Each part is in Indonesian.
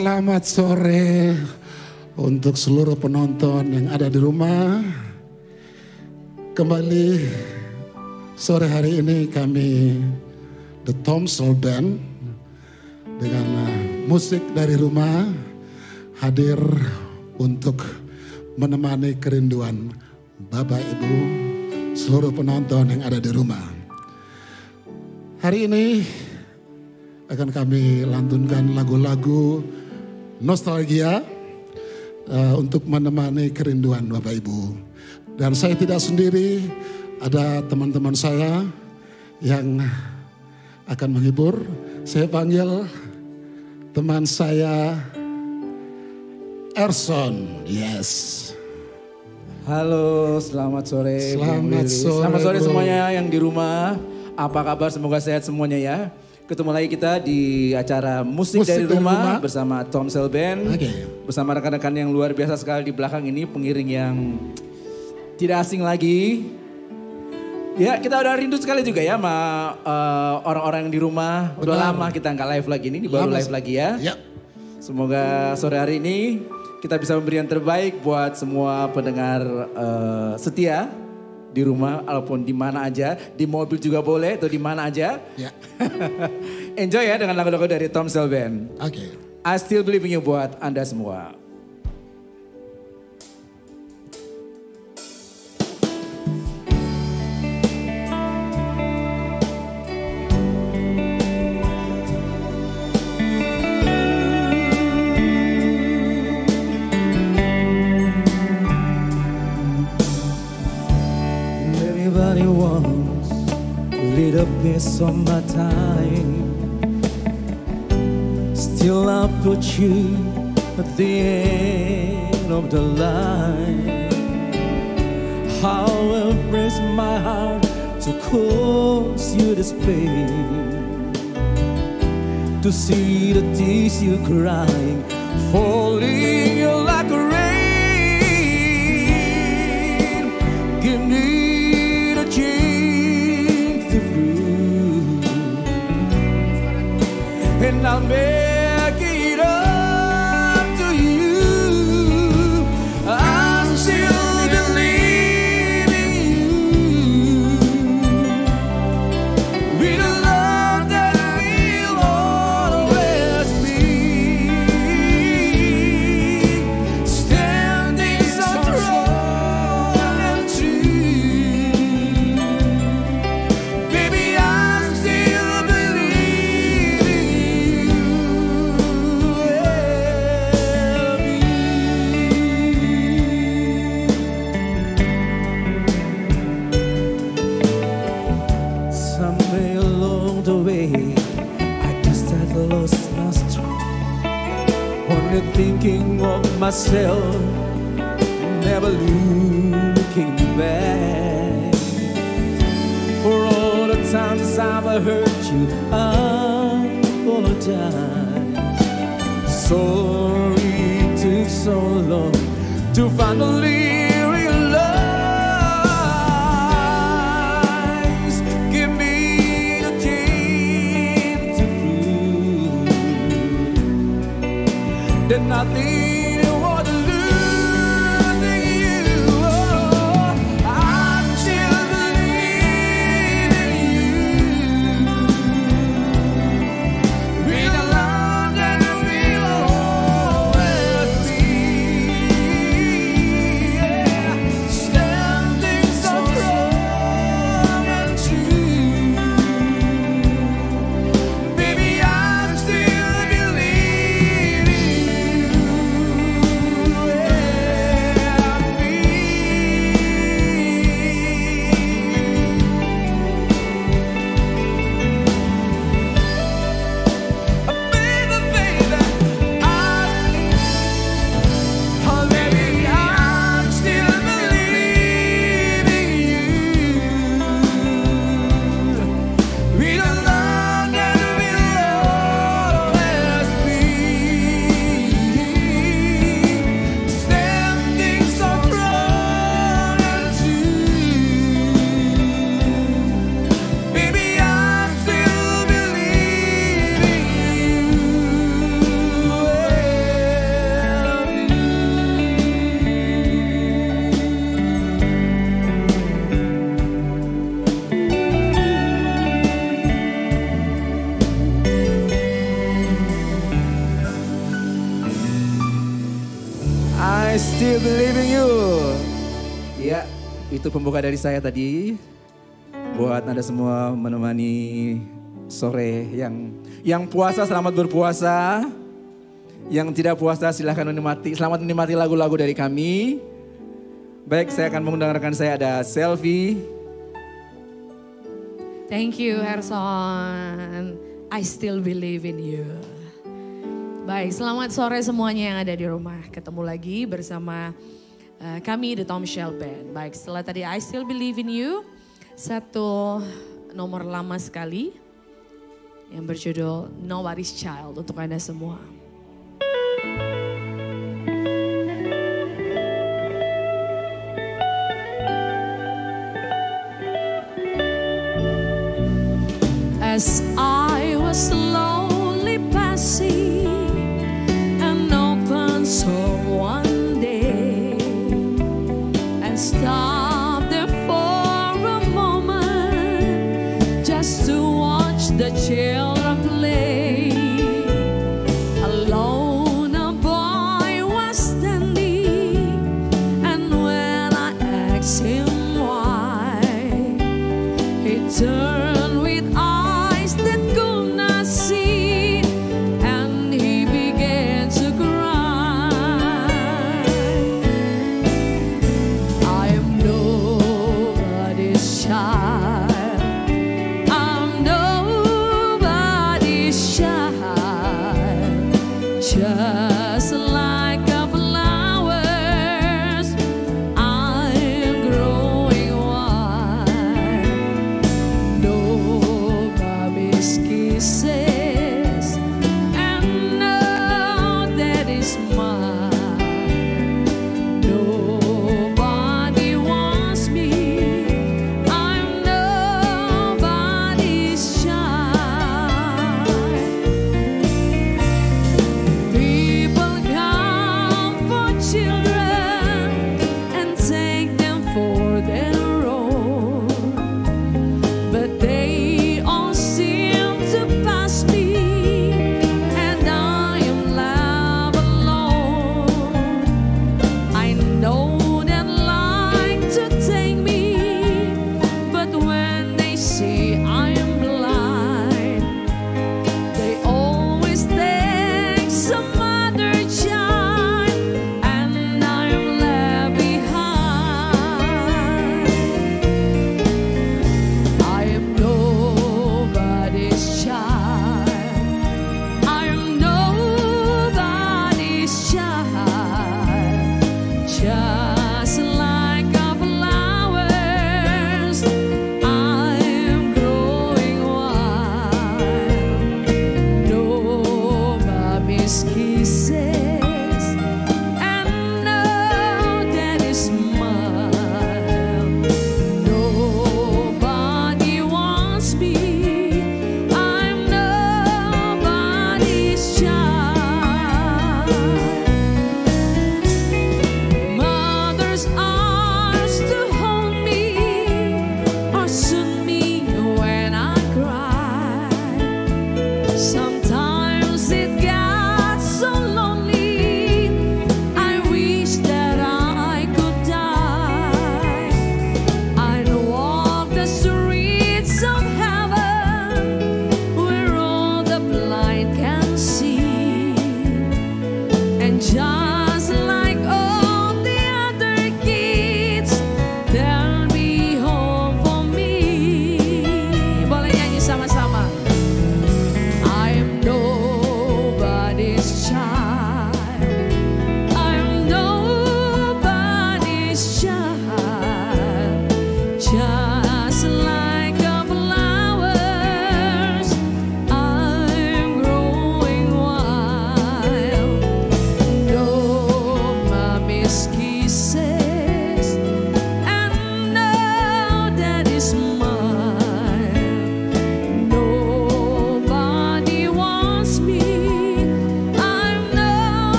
selamat sore untuk seluruh penonton yang ada di rumah. Kembali sore hari ini kami The Thompson Band dengan uh, musik dari rumah hadir untuk menemani kerinduan Bapak Ibu seluruh penonton yang ada di rumah. Hari ini akan kami lantunkan lagu-lagu nostalgia uh, untuk menemani kerinduan Bapak Ibu. Dan saya tidak sendiri, ada teman-teman saya yang akan menghibur. Saya panggil teman saya Erson. Yes. Halo, selamat sore. Selamat sore, Selamat sore semuanya yang di rumah. Apa kabar? Semoga sehat semuanya ya. Ketemu lagi kita di acara musik, Musik dari, dari rumah, rumah. bersama Tom Sel Band. Oke. Bersama rekan-rekan yang luar biasa sekali di belakang ini, pengiring yang tidak asing lagi. Ya kita udah rindu sekali juga ya sama eh, orang-orang yang di rumah. Udah Benar. lama kita nggak live lagi ini, ini baru Lama live lagi ya. Ya. Semoga sore hari ini kita bisa memberi yang terbaik buat semua pendengar eh, setia di rumah ataupun di mana aja, di mobil juga boleh atau di mana aja. Ya. Enjoy ya dengan lagu-lagu dari Tom Sel Band. Oke. I still believe in you buat Anda semua. A little piece of my time. Still, I put you at the end of the line. How will press my heart to cause you this pain? To see the tears you crying, falling like and I'll thinking of myself, never looking back. For all the times I've hurt you, I apologize. Sorry it took so long to finally did nothing. Itu pembuka dari saya tadi. Buat Anda semua menemani sore yang yang puasa selamat berpuasa. Yang tidak puasa silahkan menikmati, selamat menikmati lagu-lagu dari kami. Baik, saya akan mengundang rekan saya ada Selfie. Thank you Herson. I still believe in you. Baik, selamat sore semuanya yang ada di rumah. Ketemu lagi bersama uh, kami The Tom Shell Band. Baik, setelah tadi I still believe in you, satu nomor lama sekali yang berjudul Nobody's Child untuk Anda semua. As I was slowly passing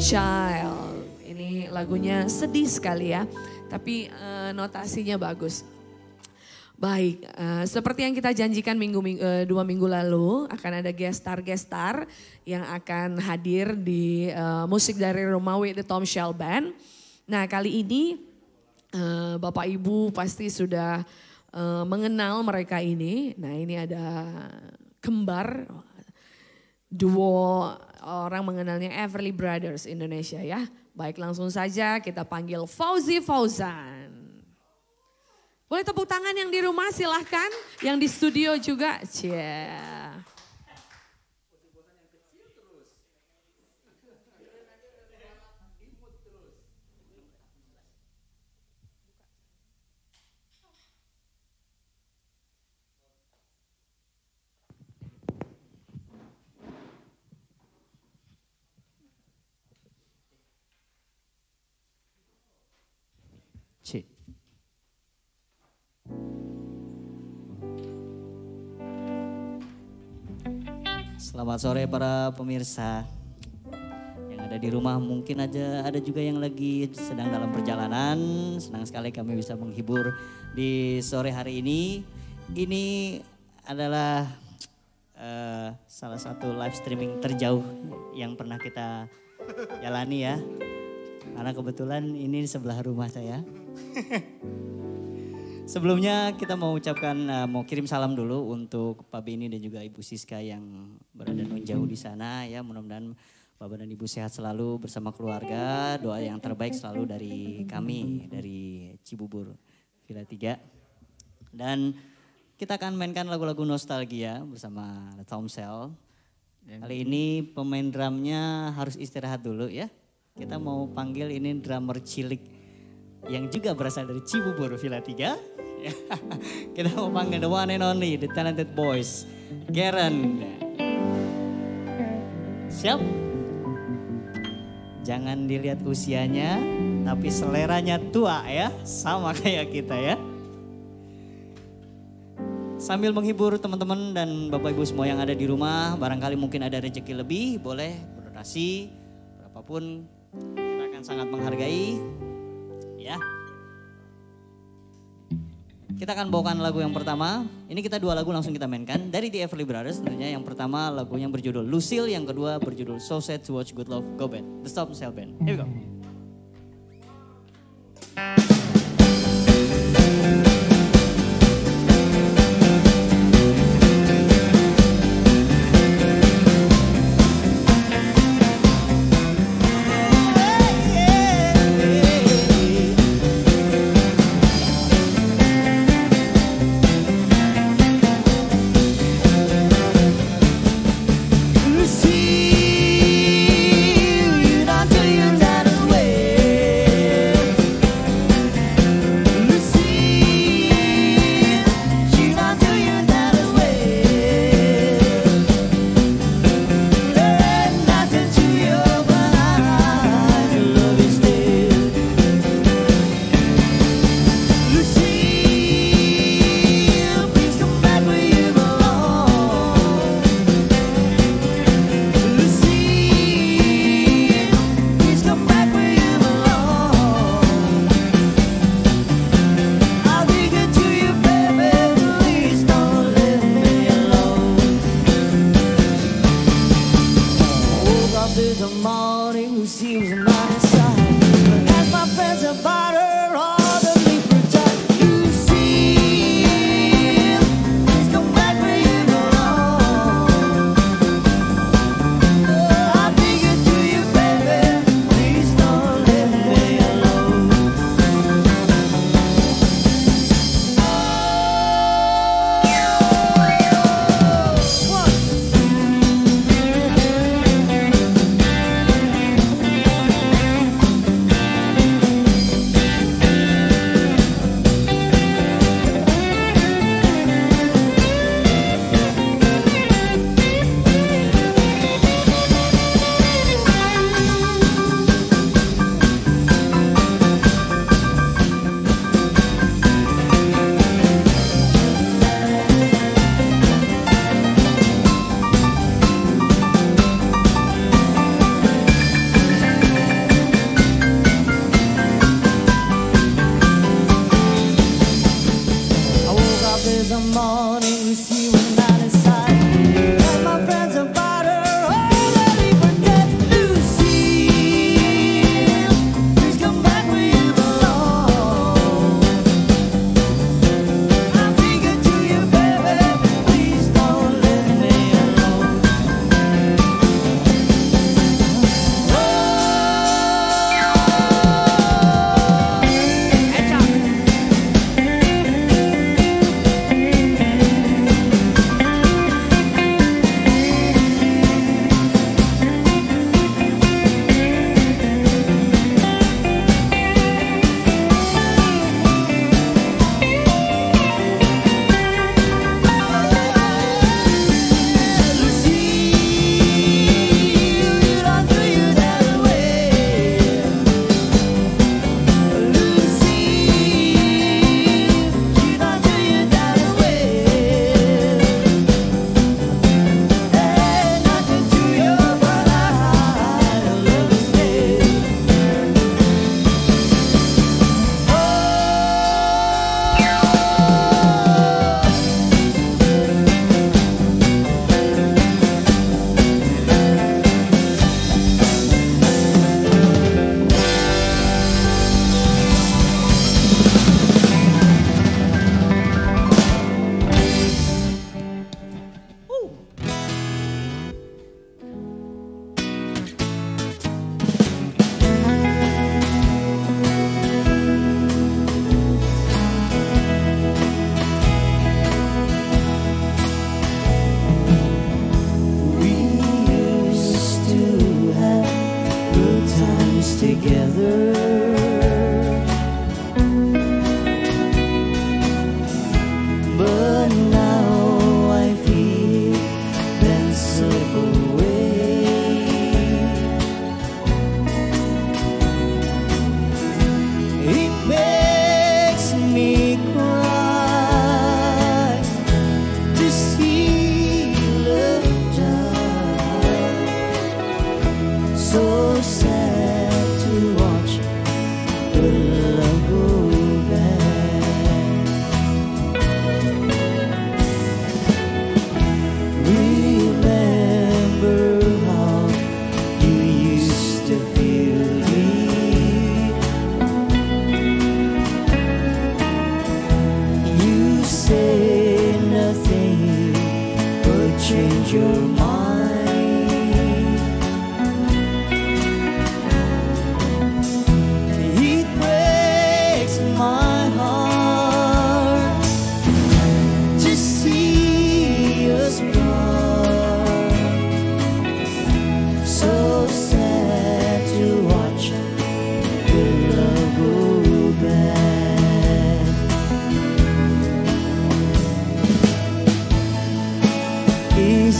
Child. Ini lagunya sedih sekali ya, tapi eh, notasinya bagus. Baik, eh, seperti yang kita janjikan minggu, ming- eh, dua minggu lalu akan ada gestar-gestar yang akan hadir di eh, musik dari Romawi The Tom Shell Band. Nah kali ini eh, Bapak Ibu pasti sudah eh, mengenal mereka ini. Nah ini ada kembar duo orang mengenalnya Everly Brothers Indonesia ya. Baik langsung saja kita panggil Fauzi Fauzan. Boleh tepuk tangan yang di rumah silahkan. Yang di studio juga. Cie. Selamat sore para pemirsa yang ada di rumah. Mungkin aja ada juga yang lagi sedang dalam perjalanan. Senang sekali kami bisa menghibur di sore hari ini. Ini adalah eh, salah satu live streaming terjauh yang pernah kita jalani ya. Karena kebetulan ini sebelah rumah saya. Sebelumnya kita mau ucapkan, eh, mau kirim salam dulu untuk Pak Beni dan juga Ibu Siska yang berada non jauh di sana ya. Mudah-mudahan Bapak dan Ibu sehat selalu bersama keluarga. Doa yang terbaik selalu dari kami, dari Cibubur Villa 3. Dan kita akan mainkan lagu-lagu nostalgia bersama Tom Sell. Kali ini pemain drumnya harus istirahat dulu ya. Kita mau panggil ini drummer cilik yang juga berasal dari Cibubur Villa 3. Kita mau panggil the one and only, the talented boys, Garen. Siap? Jangan dilihat usianya, tapi seleranya tua ya, sama kayak kita ya. Sambil menghibur teman-teman dan bapak ibu semua yang ada di rumah, barangkali mungkin ada rezeki lebih, boleh berdonasi, berapapun kita akan sangat menghargai. Ya. Kita akan bawakan lagu yang pertama. Ini kita dua lagu langsung kita mainkan dari The Everly Brothers tentunya. Yang pertama lagu yang berjudul Lucille, yang kedua berjudul So Sad to Watch Good Love Go Bad. The Stop Cell Band. Here we go.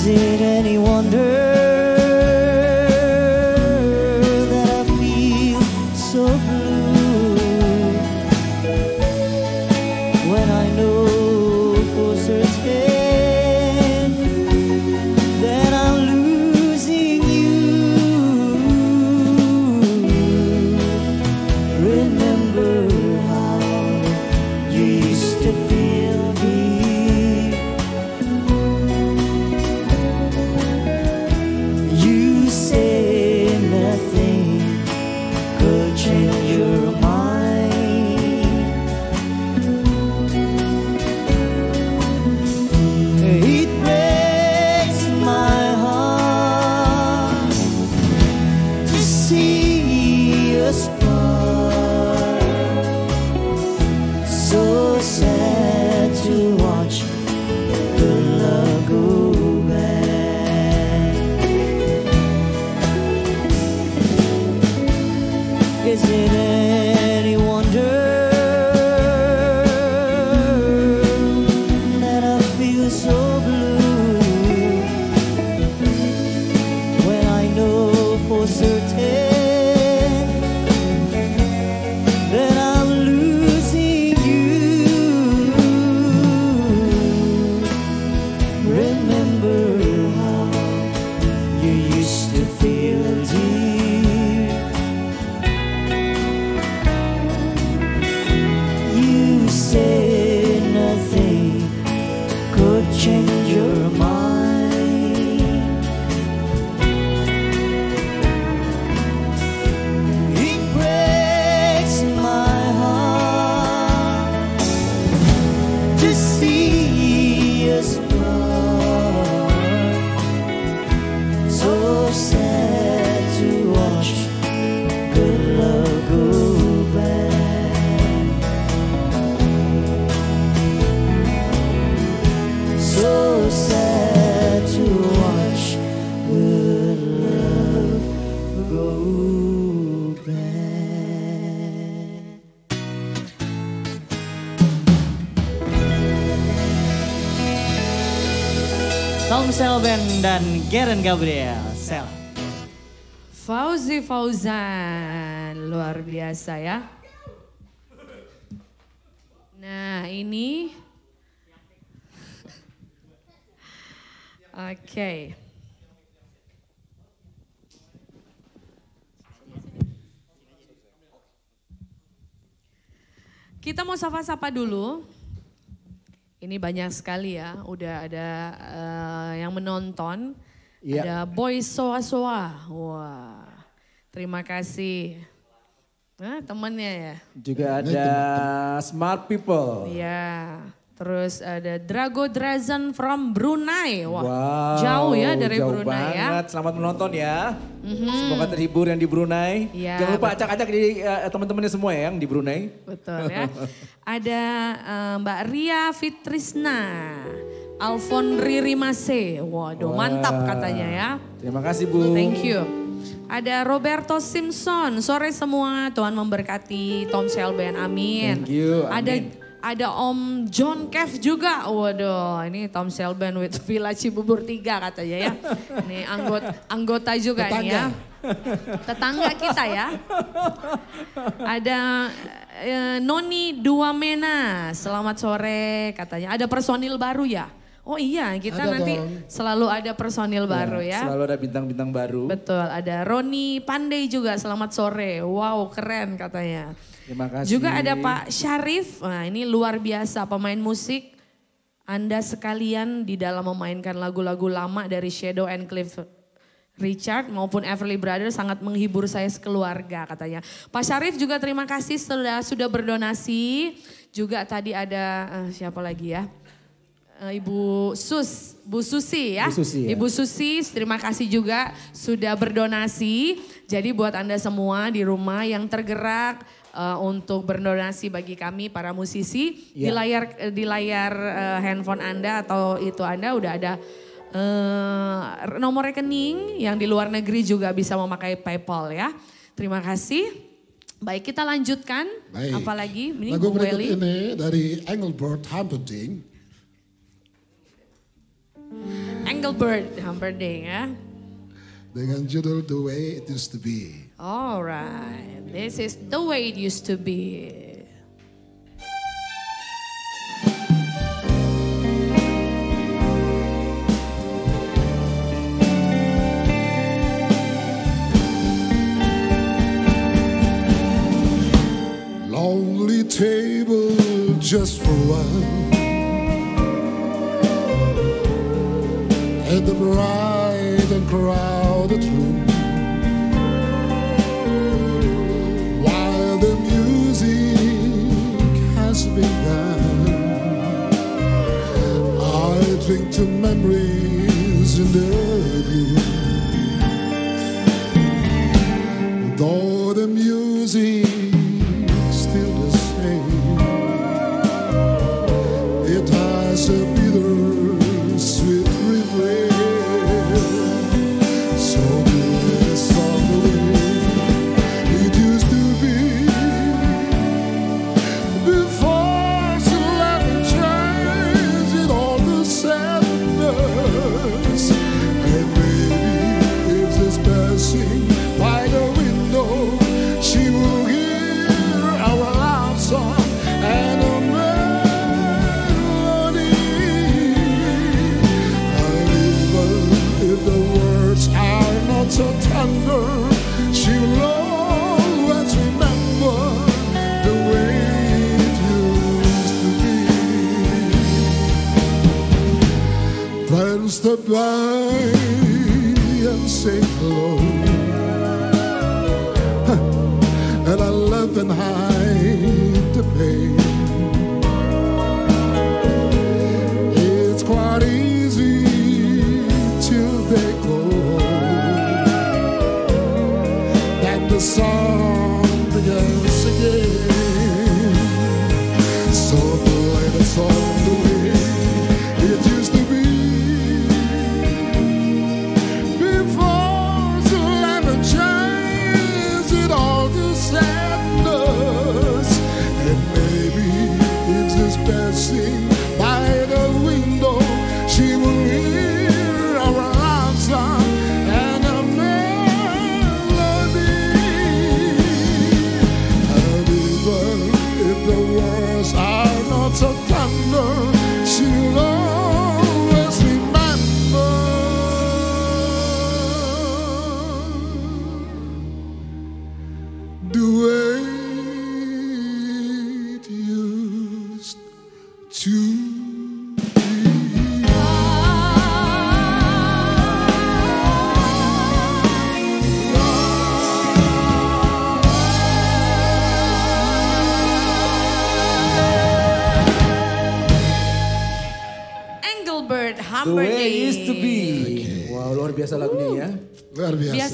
It any wonder dan Garen Gabriel. Sel. Fauzi Fauzan, luar biasa ya. Nah ini, oke. Kita mau sapa-sapa dulu. Ini banyak sekali ya, udah ada eh, yang menonton. Iya. Ada Boy Soa Soa. Wah, terima kasih. Nah, temannya ya. Juga ada Smart People. Iya. Terus ada Drago Drazen from Brunei. Wah, Wow, jauh ya dari jauh Brunei ya. banget. Selamat menonton ya. Semoga terhibur yang di Brunei. Iya, Jangan lupa acak-acak di eh, teman-temannya semua ya yang di Brunei. Betul ya. Ada eh, Mbak Ria Fitrisna, Alfon Riri Mase. Waduh, mantap katanya ya. Terima kasih Bu. Thank you. Ada Roberto Simpson, sore semua, Tuhan memberkati Tom Shelben, amin. Thank you, amin. ada Om John Kev juga, waduh ini Tom Shelben with Villa Cibubur 3 katanya ya. Ini anggota anggota juga nih ya. Tetangga kita ya. Ada eh, Noni Duamena, selamat sore katanya. Ada personil baru ya? Oh iya, kita Ada nanti dong. selalu ada personil baru ya. Selalu ada bintang-bintang baru. Betul, ada Roni Pandey juga, selamat sore. Wow, keren katanya. Terima kasih. Juga ada Pak Syarif, nah ini luar biasa pemain musik. Anda sekalian di dalam memainkan lagu-lagu lama dari Shadow and Cliff Richard maupun Everly Brothers sangat menghibur saya sekeluarga katanya. Pak Syarif juga terima kasih sudah sudah berdonasi. Juga tadi ada eh, siapa lagi ya? Eh, Ibu Sus, Bu Susi ya. Bu Susi, ya. Ibu Susi, terima kasih juga sudah berdonasi. Jadi buat Anda semua di rumah yang tergerak eh, untuk berdonasi bagi kami para musisi di Ya. layar eh, di layar eh, handphone Anda atau itu Anda udah ada eh, nomor rekening yang di luar negeri juga bisa memakai PayPal ya. Terima kasih. Baik, kita lanjutkan. Baik. Apalagi ini Lagu berikut Welly. ini dari Engelbert Humperdinck. Engelbert Humperdinck ya. Dengan judul The Way It Used To Be. Alright, this is the way it used to be. Lonely table just for one. In the bright and crowded room. Drink to memories in the gloom. Though the music Stop by and say hello. And I laugh and hide the pain.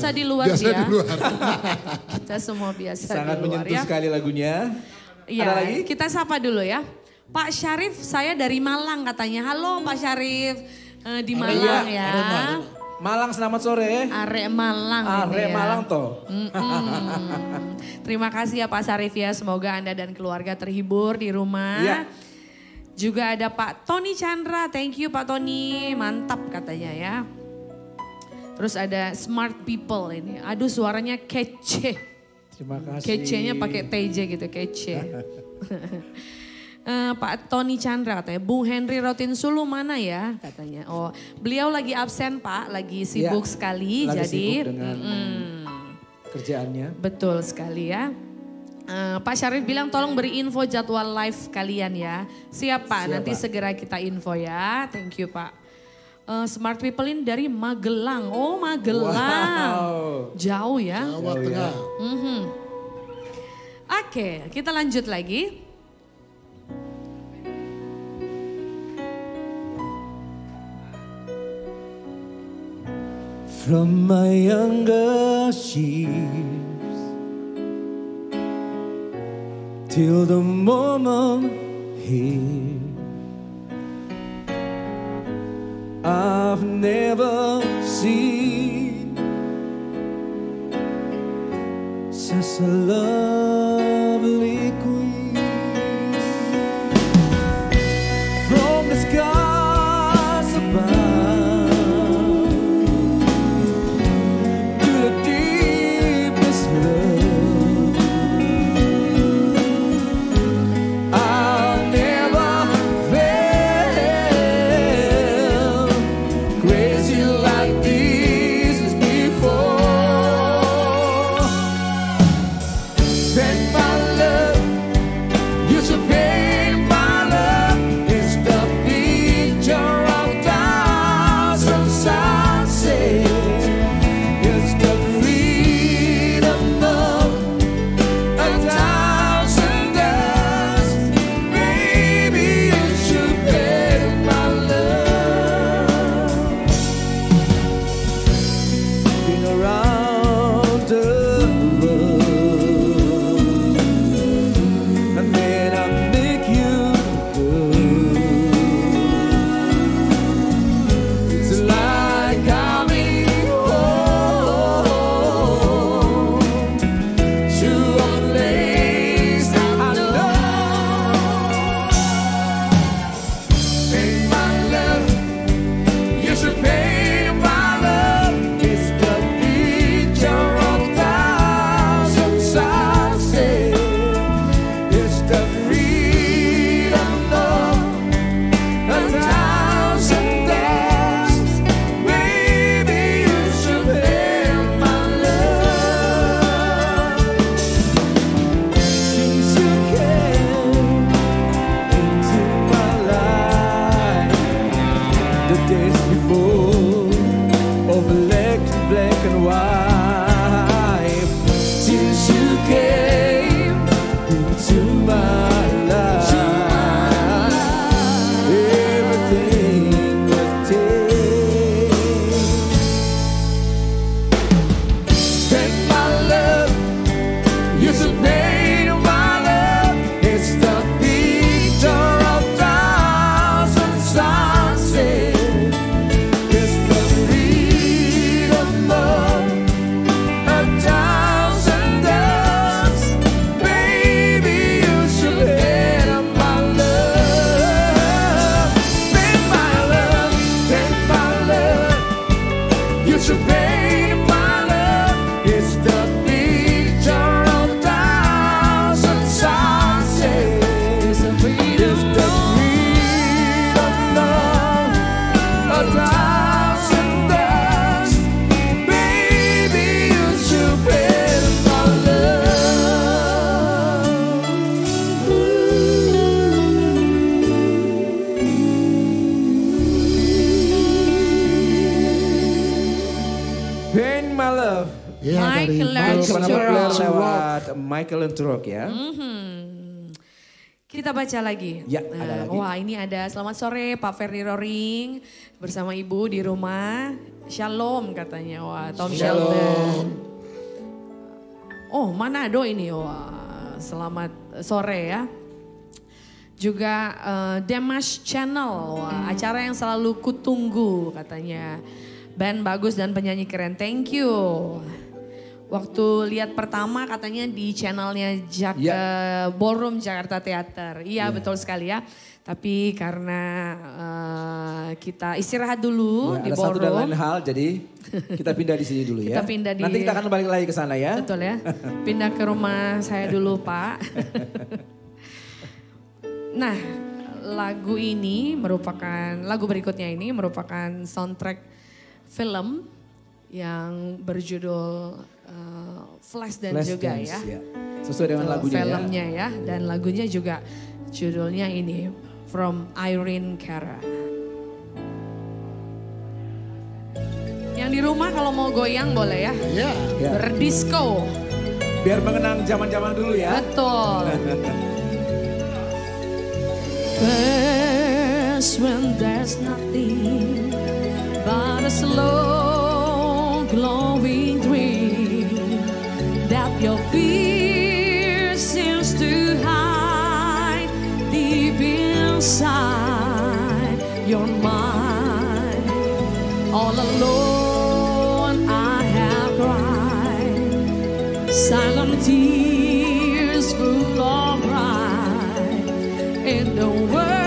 Biasa. Di luar biasa ya. di luar. Kita semua biasa Sangat di luar menyentuh ya. sekali lagunya. Iya, Ada lagi? kita sapa dulu ya. Pak Syarif, saya dari Malang katanya. Halo Pak Syarif, Eh, di Malang ya. ada Malang. Malang selamat sore. Arek Malang. Are ini ya. Malang toh. Terima kasih ya Pak Syarif ya, semoga Anda dan keluarga terhibur di rumah. Iya. Juga ada Pak Tony Chandra, thank you Pak Tony, mantap katanya ya. Terus ada Smart People ini, aduh suaranya kece. Terima kasih. Kece-nya pakai TJ gitu, kece. Eh, Pak Tony Chandra katanya, Bung Henry Rotin Sulu mana ya katanya. Oh, beliau lagi absen Pak, lagi sibuk Ya, sekali lagi jadi sibuk dengan mm, kerjaannya. betul sekali ya. Eh, Pak Syarif bilang tolong beri info jadwal live kalian ya. Siap Pak, Siap, nanti Pak. segera kita info ya. Thank you Pak. Eh, Smart People ini dari Magelang. Oh Magelang. Wow. Jauh ya. Jawa Tengah. Mhm. Oke, kita lanjut lagi. From my younger years till the moment here, I've never seen such a lovely baca lagi. Ya, ada Eh, lagi. Wah ini ada selamat sore Pak Ferry Roring bersama Ibu di rumah. Shalom katanya. Wah Tom Shalom. Sheldon. Oh Manado ini. Wah selamat sore ya. Juga eh, Demas Channel, Wah, acara yang selalu kutunggu katanya. Band bagus dan penyanyi keren, thank you. Waktu lihat pertama katanya di channelnya Jak Ya. eh, Ballroom Jakarta Theater. Iya betul sekali ya. Tapi karena eh, kita istirahat dulu Ya, di ada satu dan lain ballroom. hal, jadi kita pindah di sini dulu ya. Kita pindah di- Nanti kita akan balik lagi ke sana ya. Betul ya. Pindah ke rumah saya dulu Pak. nah lagu ini merupakan, lagu berikutnya ini merupakan soundtrack film yang berjudul eh, Flash dan juga Flashdance, ya. ya. Sesuai dengan lagunya ya. filmnya ya. Dan lagunya juga judulnya ini From Irene Cara. Yang di rumah kalau mau goyang boleh ya. Ya. Ya. Berdisco. Biar mengenang zaman-zaman dulu ya. Betul. Best when there's nothing but a slow glowing dream your fear seems to hide deep inside your mind. All alone I have cried silent tears full of pride in the world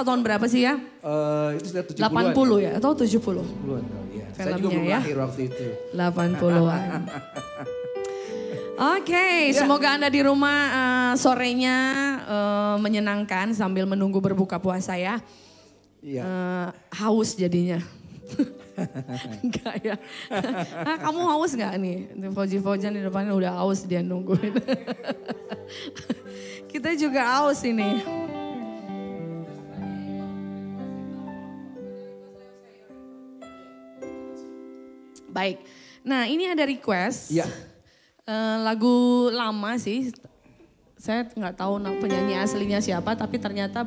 ya, tahu tahun berapa sih ya? Eh, itu sudah 70-an. 80 ya atau 70? 70-an kali ya. Saya juga Filmnya belum ya. lahir waktu itu. 80-an. Oke, semoga Anda di rumah eh, sorenya eh, menyenangkan sambil menunggu berbuka puasa ya. Iya. Eh, haus jadinya. Enggak ya. Ah, kamu haus nggak nih? Fauji Faujan di depannya udah haus dia nungguin. Kita juga haus ini. Baik. Nah, ini ada request. Iya. Eh, lagu lama sih. Saya nggak tahu penyanyi aslinya siapa, tapi ternyata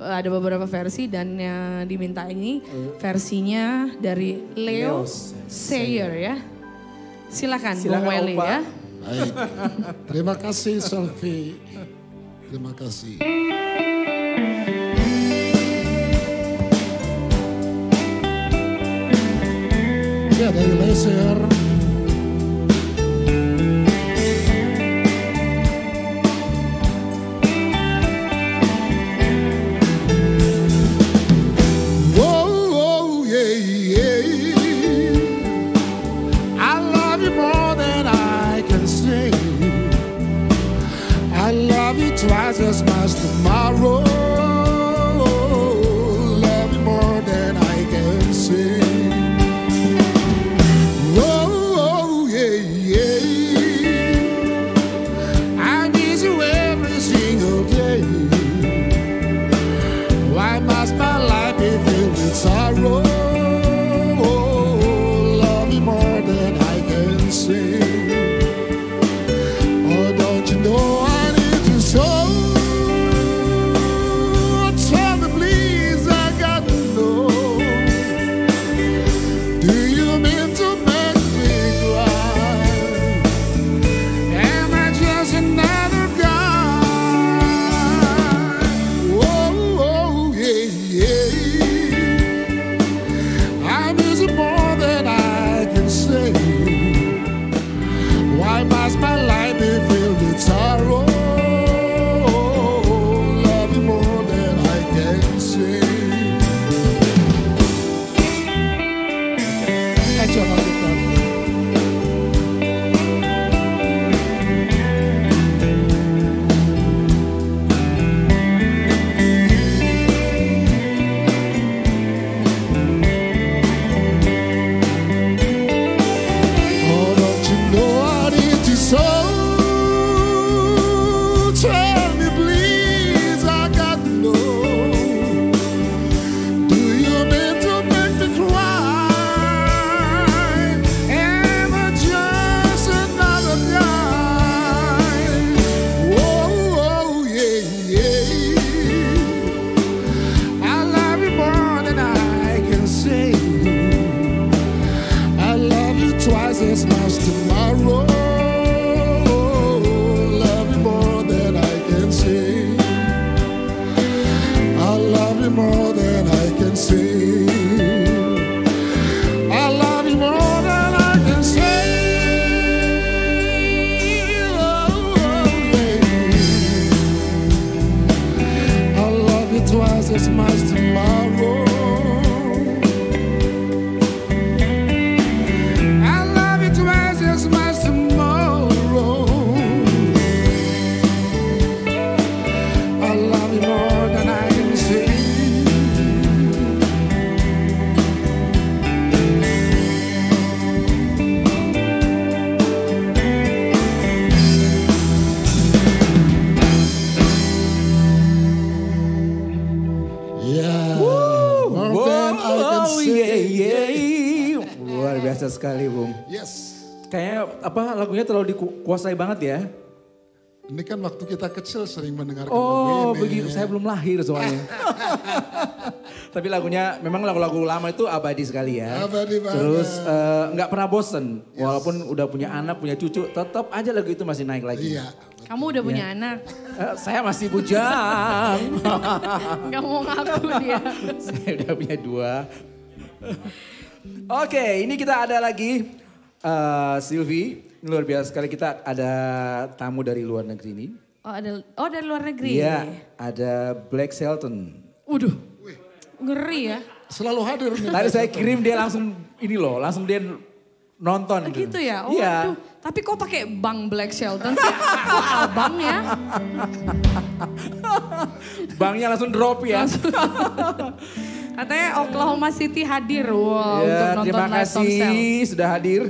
eh, ada beberapa versi dan yang diminta ini versinya dari Leo, Leo Sayer ya. Silakan, Silakan, Bung Welly ya. Baik. Terima kasih Selfie. Terima kasih. Whoa, whoa, oh, oh, yeah, yeah. I love you more than I can say. I love you twice as much tomorrow. Sekali, Bung. Yes. Kayaknya apa lagunya terlalu dikuasai banget ya. Ini kan waktu kita kecil sering mendengarkan Oh, lagu ini. begitu. Saya belum lahir soalnya. Tapi lagunya memang lagu-lagu lama itu abadi sekali ya. Abadi banget. Terus eh, nggak pernah bosen. Walaupun udah punya anak, punya cucu, tetap aja lagu itu masih naik lagi. Iya. Kamu udah punya anak. Eh, saya masih bujang. Gak mau ngaku dia. saya udah punya dua. Oke, ini kita ada lagi eh Silvi. Luar biasa sekali kita ada tamu dari luar negeri ini. Oh, ada, oh dari luar negeri. Iya, ada Black Shelton. Waduh, ngeri ya. Selalu hadir. Tadi saya kirim dia langsung ini loh, langsung dia nonton. Oh, gitu ya? Oh, Iya. aduh. Tapi kok pakai Bang Black Shelton sih? Kok abang ya? Bangnya langsung drop ya. Katanya Oklahoma City hadir wow, untuk ya, nonton terima Tomsel. kasih sudah hadir.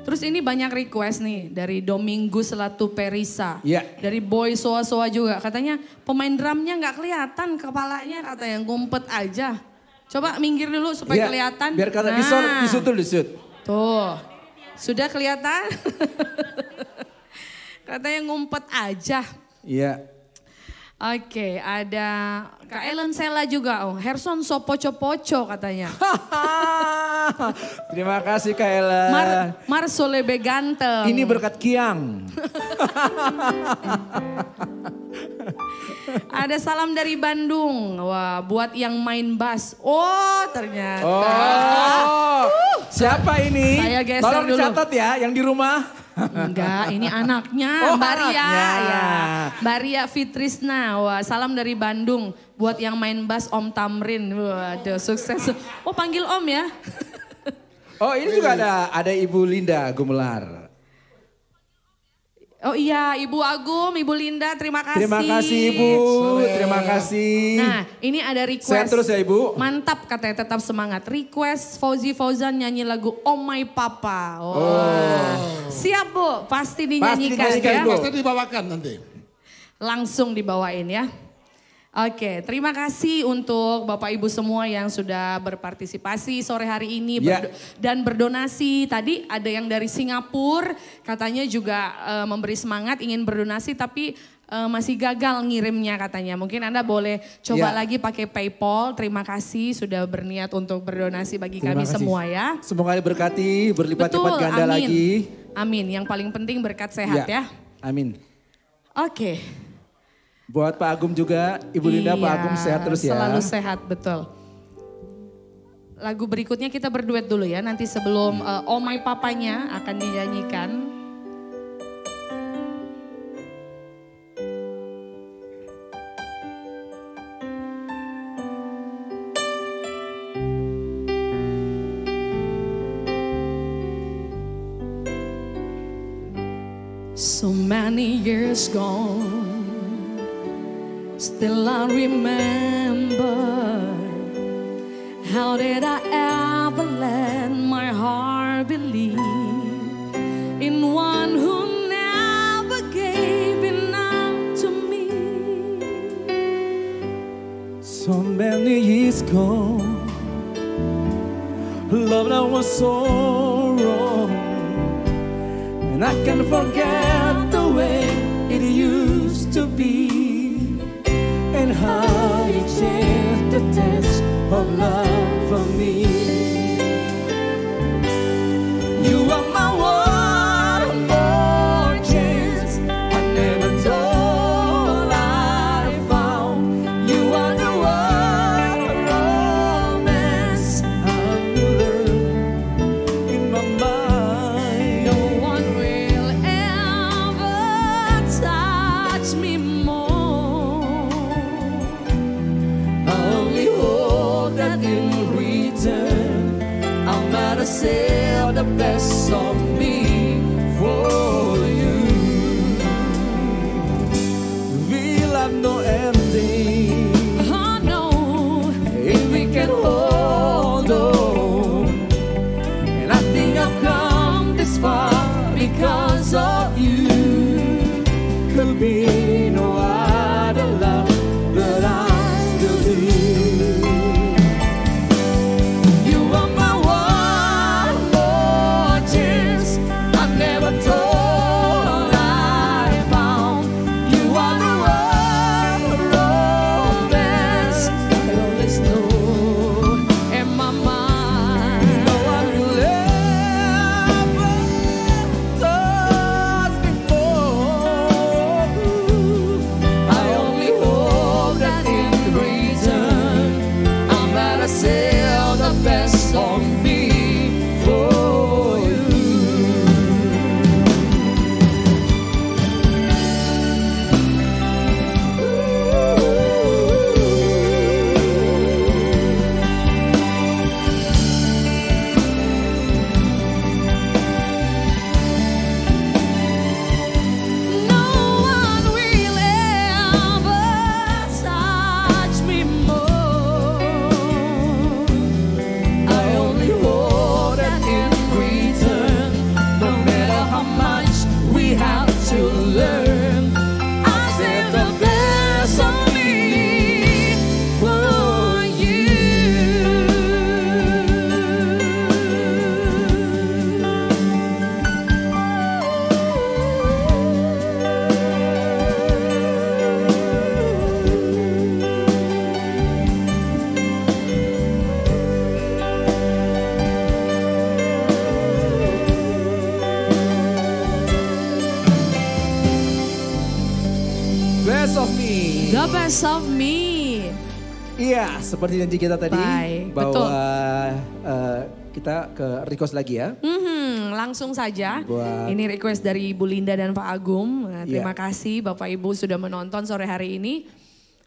Terus ini banyak request nih dari Domingus Latu Perisa. Iya. Dari Boy Soa Soa juga. Katanya pemain drumnya nggak kelihatan kepalanya katanya ngumpet aja. Coba minggir dulu supaya Iya, kelihatan. Biar kata Nah, disut, disut tuh disut. Tuh. Sudah kelihatan? katanya ngumpet aja. Iya. Oke, ada Kak Ellen Sela juga. Oh, Herson so poco-poco katanya. terima kasih Kak Ella. Mar Mar Solebe ganteng. Ini berkat Kiang. Ada salam dari Bandung. Wah, buat yang main bass. Oh, ternyata. Oh, siapa ini? Saya geser Tolong dulu. dicatat ya yang di rumah. Enggak, ini anaknya Oh, Mbak Ria. anaknya. Ya. Mbak Ria Fitrisna. Wah, salam dari Bandung. Buat yang main bass Om Tamrin. Waduh, sukses. Oh, panggil Om ya. Oh ini juga ada ada Ibu Linda Gumelar. Oh iya, Ibu Agum, Ibu Linda, terima kasih. Terima kasih Ibu, terima kasih. Nah, ini ada request. Sehat terus ya, Ibu. Mantap katanya, tetap semangat. Request Fauzi Fauzan nyanyi lagu Oh My Papa. Wah. Siap Bu, pasti dinyanyikan dinyanyikan, ya. Pasti dibawakan nanti. Langsung dibawain ya. Oke, terima kasih untuk Bapak Ibu semua yang sudah berpartisipasi sore hari ini Ya. berdo- dan berdonasi. Tadi ada yang dari Singapura, katanya juga eh, memberi semangat ingin berdonasi tapi eh, masih gagal ngirimnya katanya. Mungkin Anda boleh coba Ya. lagi pakai PayPal. Terima kasih sudah berniat untuk berdonasi bagi Terima kami kasih. semua ya. Semoga diberkati, berlipat-lipat ganda amin. lagi. Amin. Yang paling penting berkat sehat ya. Amin. Oke. Buat Pak Agum juga, Ibu Linda, Pak Iya, Agum sehat terus ya. Selalu sehat, betul. Lagu berikutnya kita berduet dulu ya. Nanti sebelum uh, Oh My Papanya akan dinyanyikan. So many years gone, still I remember. How did I ever let my heart believe in one who never gave enough to me? So many years gone, love that was so wrong, and I can't forget the way it used to be, how you changed the taste of love for me. Seperti janji kita tadi Baik, bahwa betul. eh, kita ke request lagi ya. Mhm, langsung saja. Buat- Ini request dari Ibu Linda dan Pak Agung. Nah, terima Iya. kasih Bapak Ibu sudah menonton sore hari ini.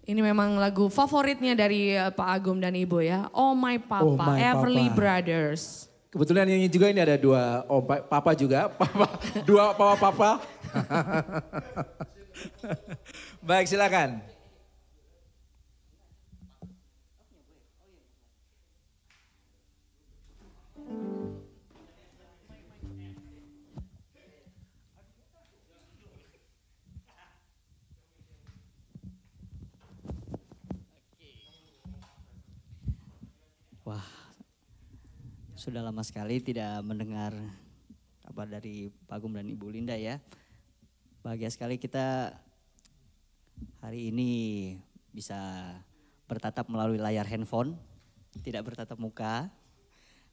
Ini memang lagu favoritnya dari eh, Pak Agung dan Ibu ya. Oh My Papa, Oh My Everly Papa. Brothers. Kebetulan yang juga ini ada dua oh, pa- papa juga, papa, dua papa papa. Baik silakan. Sudah lama sekali tidak mendengar kabar dari Pak Agung dan Ibu Linda ya. Bahagia sekali kita hari ini bisa bertatap melalui layar handphone, tidak bertatap muka.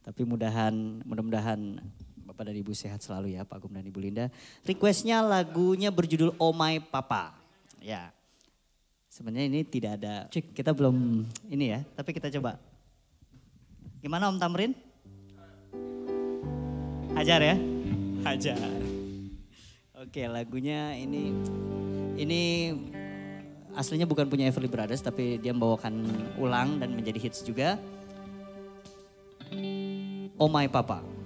Tapi mudahan, mudah-mudahan Bapak dan Ibu sehat selalu ya Pak Agung dan Ibu Linda. Requestnya lagunya berjudul Oh My Papa. Ya, sebenarnya ini tidak ada, kita belum ini ya, tapi kita coba Gimana Om Tamrin? Hajar ya? Hajar. Oke lagunya ini ini aslinya bukan punya Everly Brothers tapi dia membawakan ulang dan menjadi hits juga. Oh My Papa.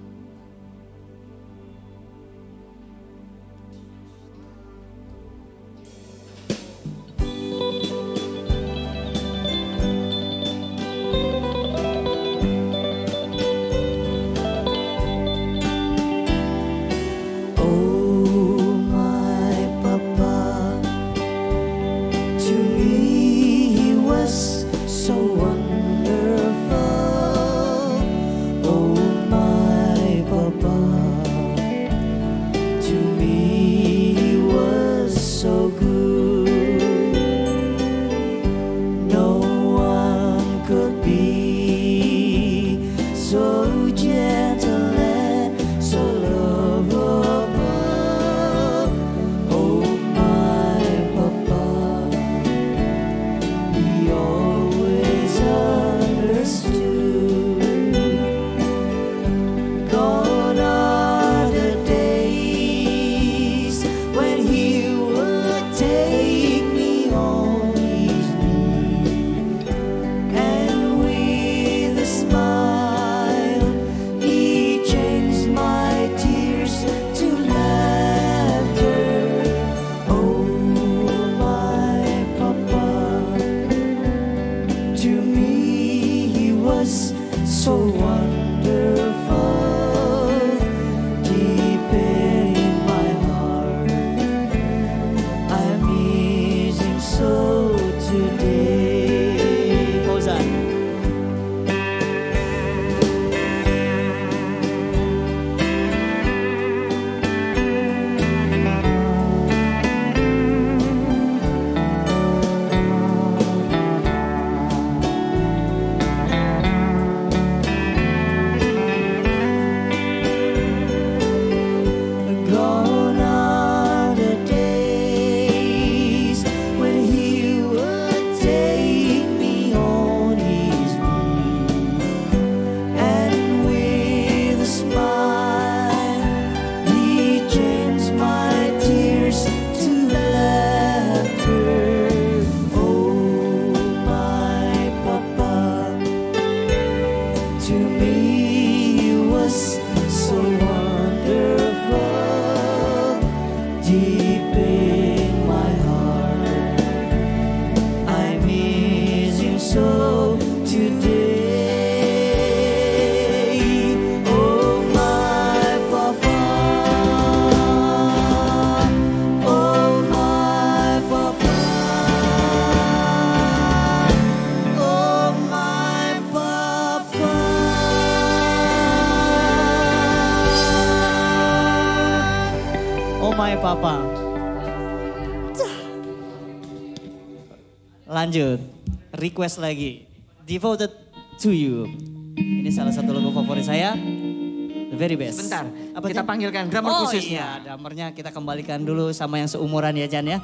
Request lagi. Devoted to you. Ini salah satu lagu favorit saya. The very best. Sebentar, Apa kita Jan? panggilkan drummer oh, khususnya. Iya, drummernya kita kembalikan dulu sama yang seumuran ya Jan ya.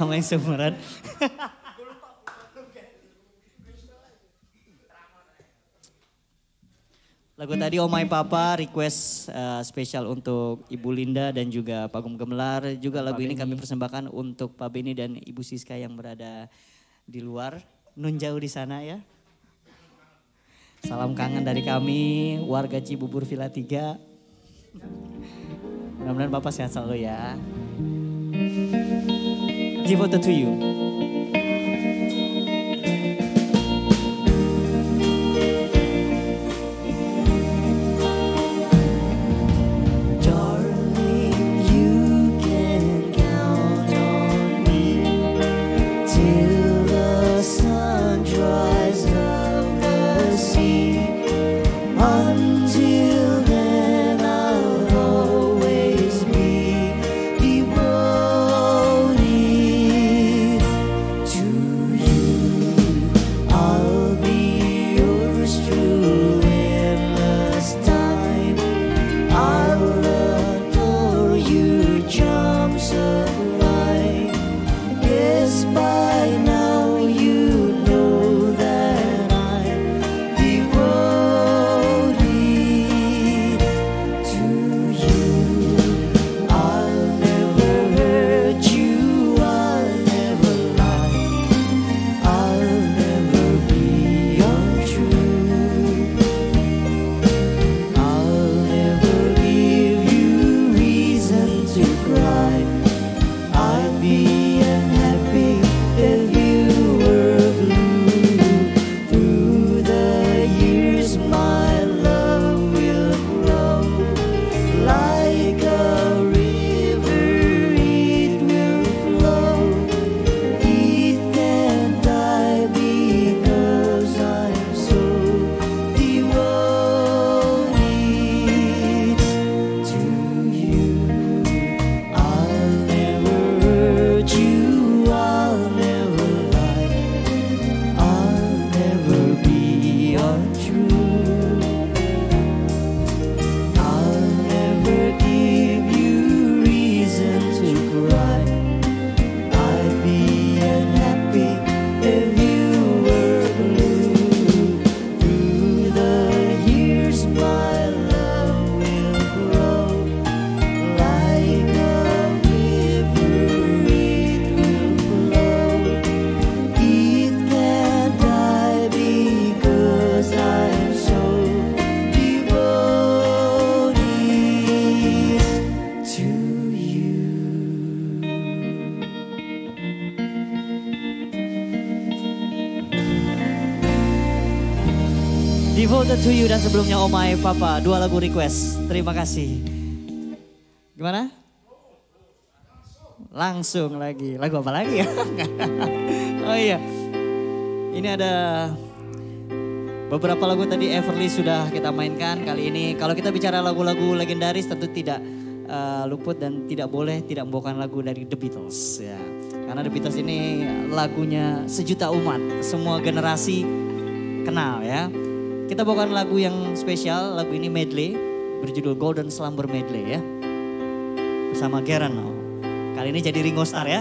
Sama yang seumuran. Lagu tadi Oh My Papa request eh, spesial untuk Ibu Linda dan juga Pak Gum Gemelar. Juga lagu ini kami persembahkan untuk Pak Beni dan Ibu Siska yang berada di luar. Nun jauh di sana ya. Salam kangen dari kami warga Cibubur Villa 3. Mudah-mudahan Bapak sehat selalu ya. Devoted to you. To you dan sebelumnya Oh My Papa. Dua lagu request. Terima kasih. Gimana? Langsung lagi. Lagu apa lagi ya? oh iya. Ini ada beberapa lagu tadi Everly sudah kita mainkan. Kali ini kalau kita bicara lagu-lagu legendaris tentu tidak eh, luput dan tidak boleh tidak membawakan lagu dari The Beatles ya. Karena The Beatles ini lagunya sejuta umat, semua generasi kenal ya. Kita bawakan lagu yang spesial, lagu ini medley berjudul Golden Slumber Medley ya. Bersama Gerano. Kali ini jadi Ringo Starr ya.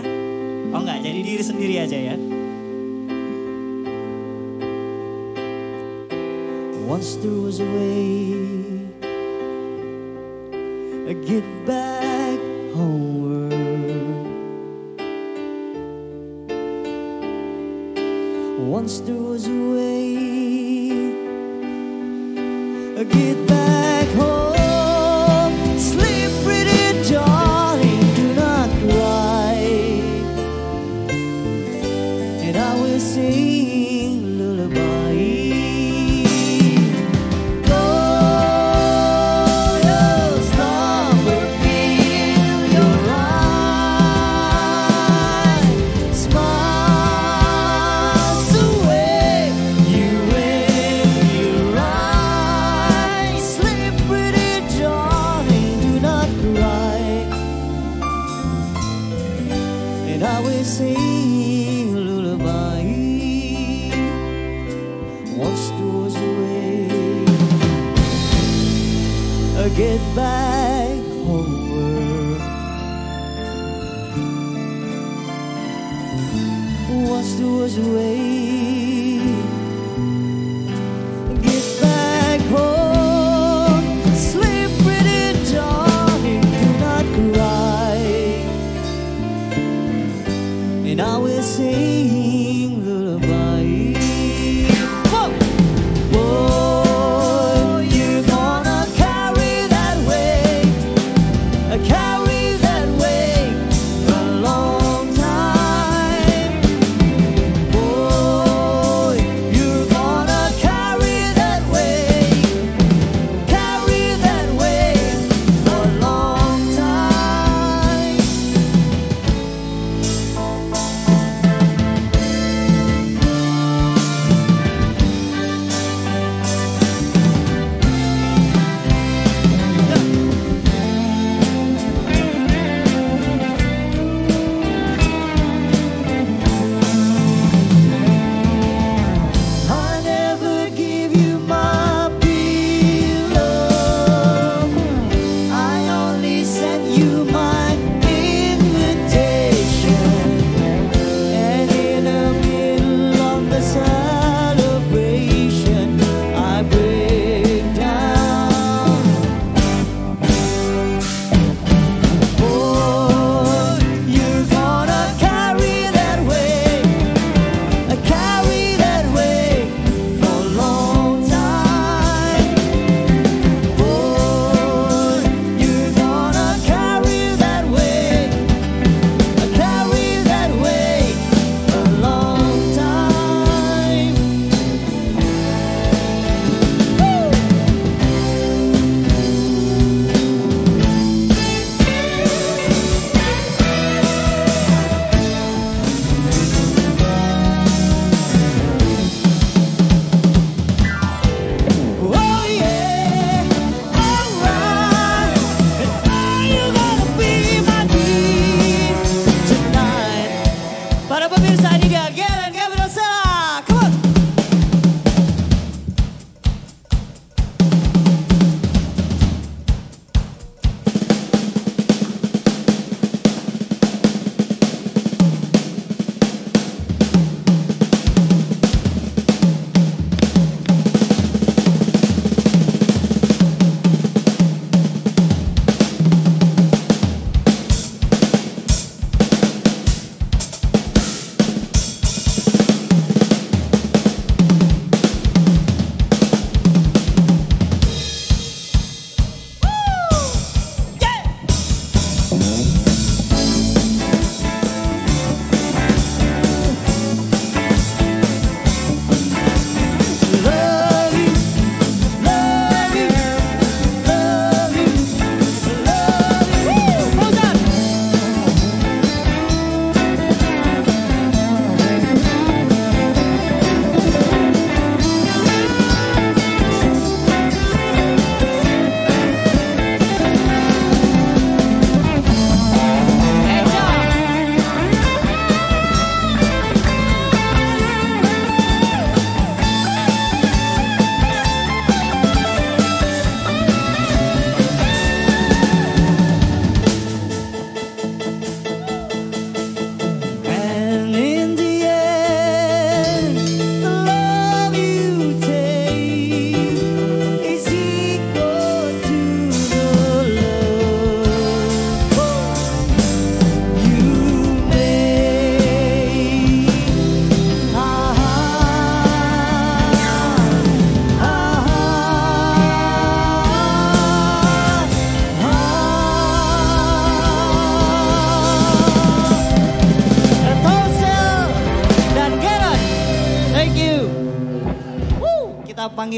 Oh enggak, jadi diri sendiri aja ya. Once there was a way I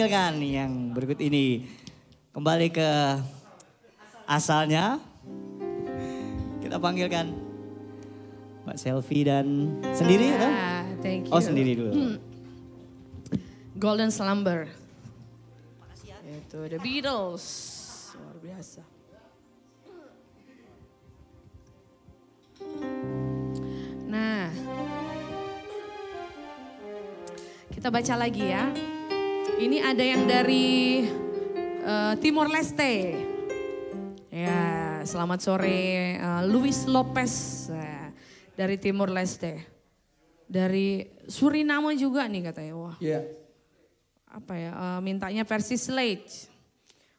panggilkan yang berikut ini kembali ke asalnya. Kita panggilkan Mbak Selfie dan sendiri atau? Ah, thank you. Oh sendiri dulu. Golden Slumber. Itu The Beatles. Luar biasa. Nah. Kita baca lagi ya. Ini ada yang dari eh, Timor Leste. Ya, selamat sore eh, Luis Lopez eh, dari Timor Leste. Dari Suriname juga nih katanya. Wah, Iya. apa ya eh, mintanya versi Slate.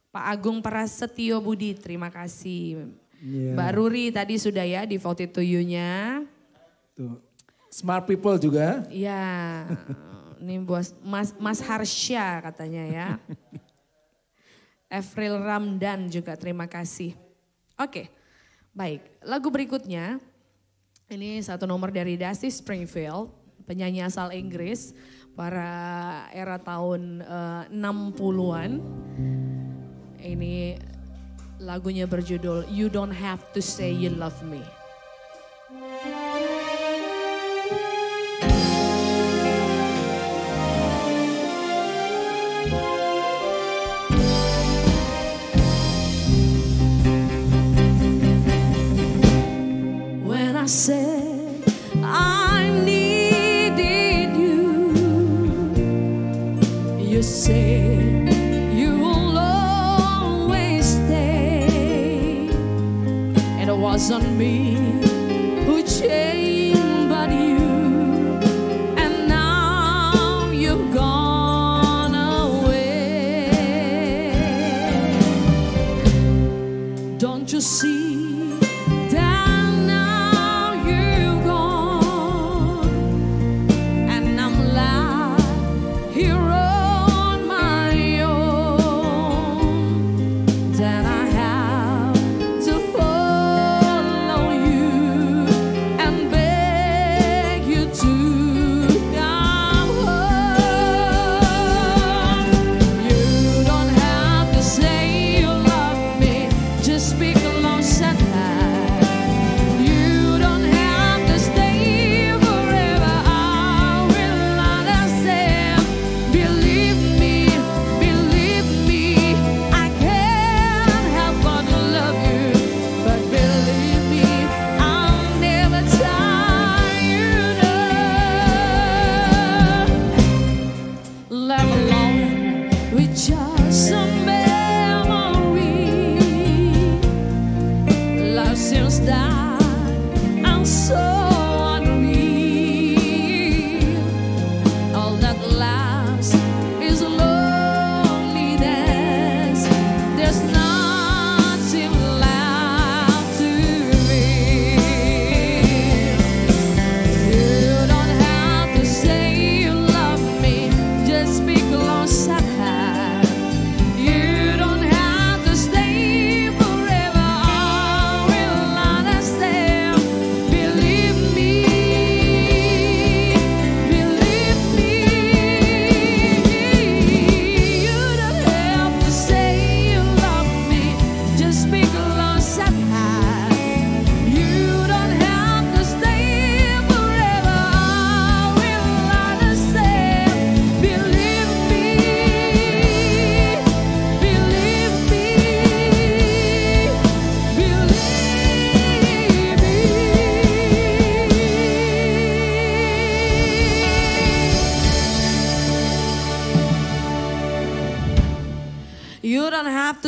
Pak Agung Prasetyo Budi, terima kasih. Iya. Mbak Ruri tadi sudah ya di voted to you-nya. Tuh. Smart people juga. Iya, ini buat Mas, Mas Harsha katanya ya. April Ramdan juga terima kasih. Oke, baik. Lagu berikutnya, ini satu nomor dari Dusty Springfield, penyanyi asal Inggris, para era tahun eh, 60-an. Ini lagunya berjudul You Don't Have to Say You Love Me. Said I needed you, you said you will always stay. And it wasn't me who changed,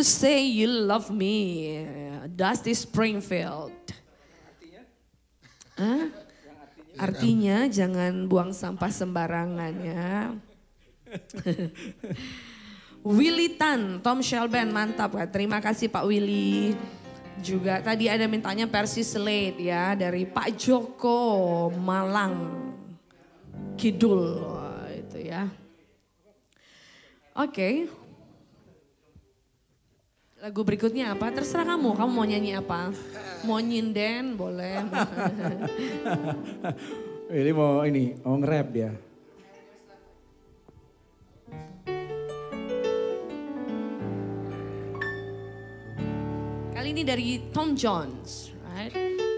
to say you love me. Dusty Springfield. Hah? Artinya jangan buang sampah sembarangan ya. Willy Tan, Tom Shelban mantap ya. Terima kasih Pak Willy. Juga tadi ada mintanya versi Slate ya dari Pak Joko Malang Kidul itu ya. Oke. Lagu berikutnya apa? Terserah kamu, kamu mau nyanyi apa? Mau nyinden, boleh. ini mau ini, mau nge-rap dia. Kali ini dari Tom Jones, right?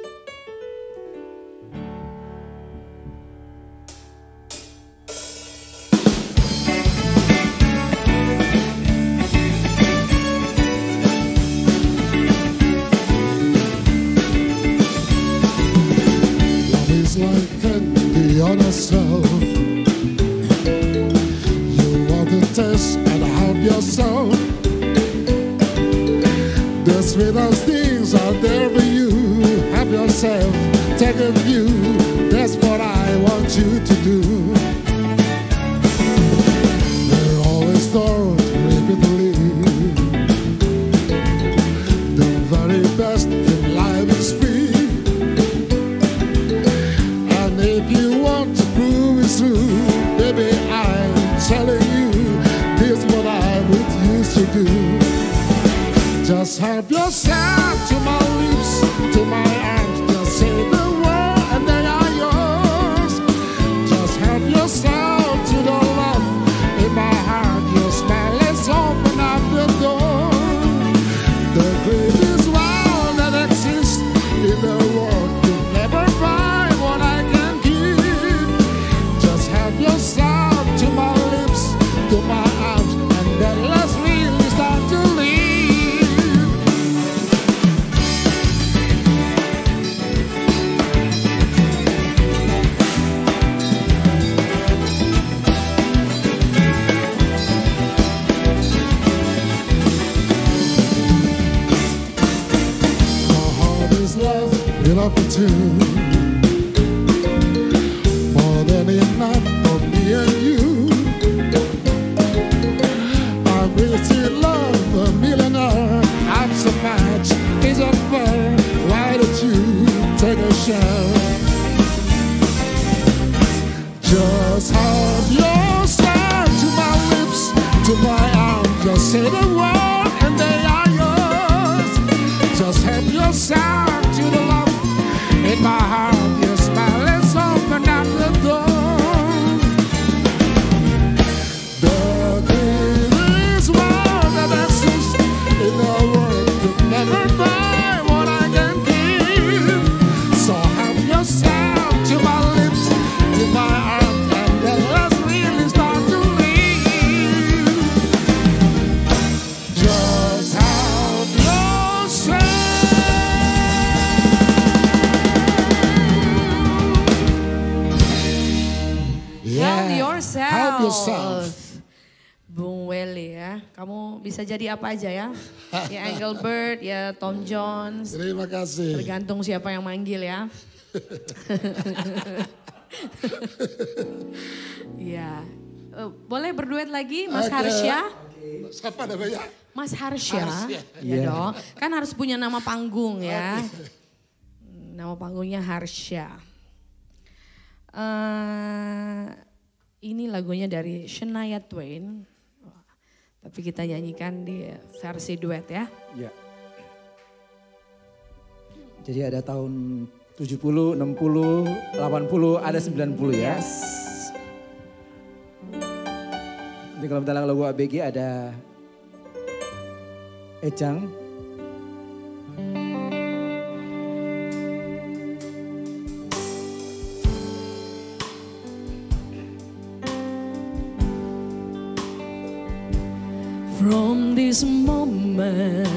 On shelf. You want to taste and have yourself. The sweetest things are there for you. Have yourself, take a view. That's what I want you to do. Help yourself to my lips, to my arms, enough. More than enough for me and you. I really love a millionaire. I'm so much is unfair. Why don't you take a share? Just hold your yourself to my lips, to my arms. Just say the word jadi apa aja ya. Ya Engelbert, ya Tom Jones, Terima kasih. tergantung siapa yang manggil ya. Iya. Eh, boleh berduet lagi Mas Oke. Harsya? Siapa namanya? Mas Harsya. Harsya. Ya dong. Kan harus punya nama panggung ya. Nama panggungnya Harsya. Eh, ini lagunya dari Shania Twain. Tapi kita nyanyikan di versi duet ya. Ya. Jadi ada tahun 70, 60, 80, ada 90 ya. Yes. Nanti kalau kita lagu ABG ada Ecang. From this moment,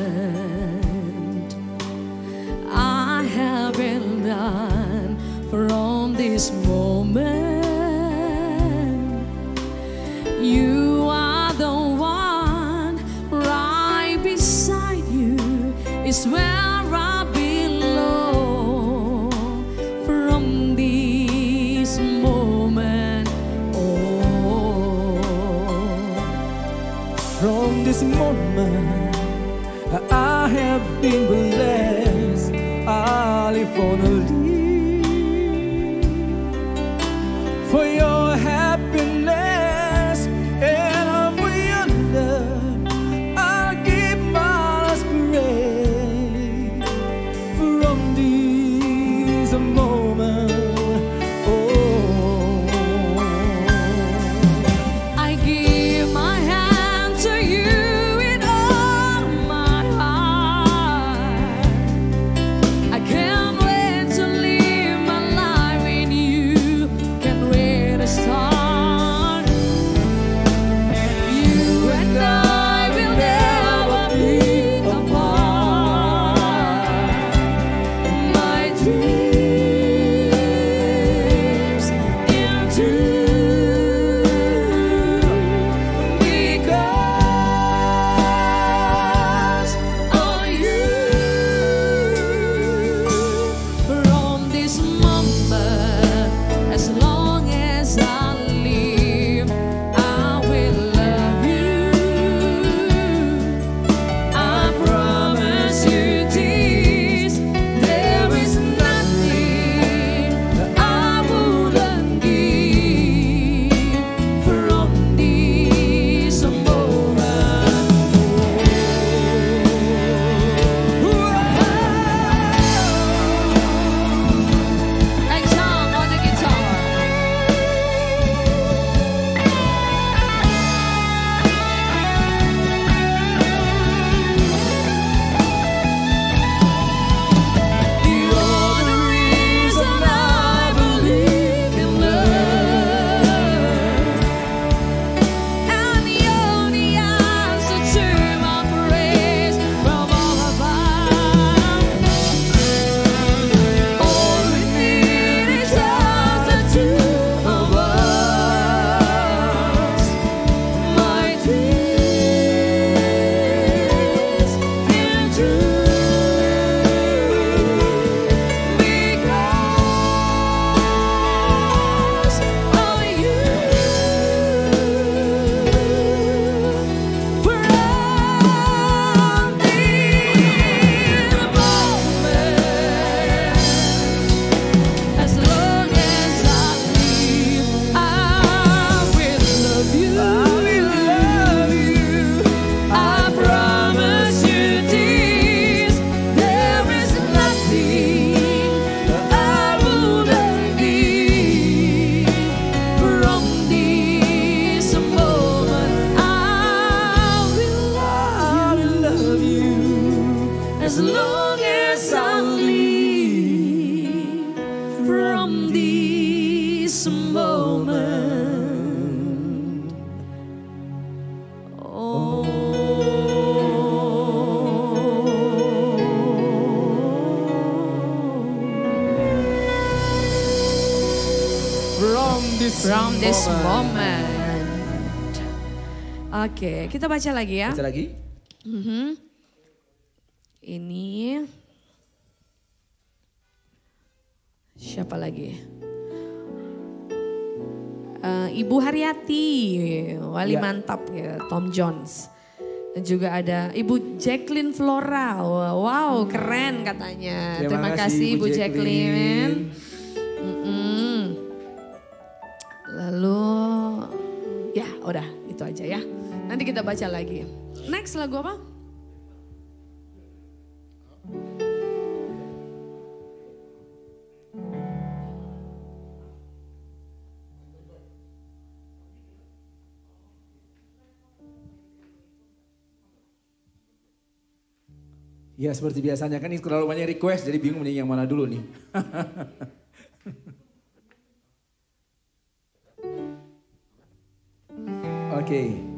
I have been done. From this moment, you are the one right beside you. Is where moment, I have been blessed. I live for the Oke, kita baca lagi ya. Baca lagi. Mhm. Ini siapa lagi? Eh, Ibu Haryati, wali Ya. mantap ya, Tom Jones. Dan juga ada Ibu Jacqueline Flora, wow keren katanya. Terima, kasih, Ibu Jacqueline. Mm-mm. Baca lagi. Next lagu apa? Ya seperti biasanya kan ini terlalu banyak request jadi bingung nih yang mana dulu nih. Oke, Lagunya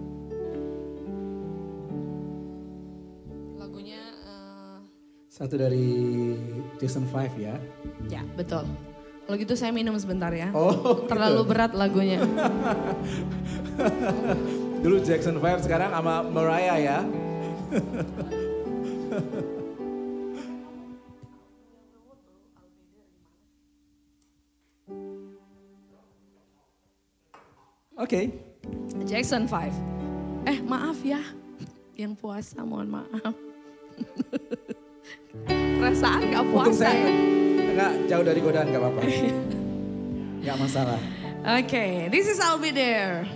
satu dari Jason 5 ya. ya betul. Kalau gitu saya minum sebentar ya. Oh, Terlalu berat lagunya. Dulu Jackson 5 sekarang sama Mariah ya. Oke, Jackson 5. Eh maaf ya, yang puasa mohon maaf. Perasaan gak untung puasa saya ya. nggak jauh dari godaan nggak apa-apa. Nggak masalah. Oke, this is I'll be there.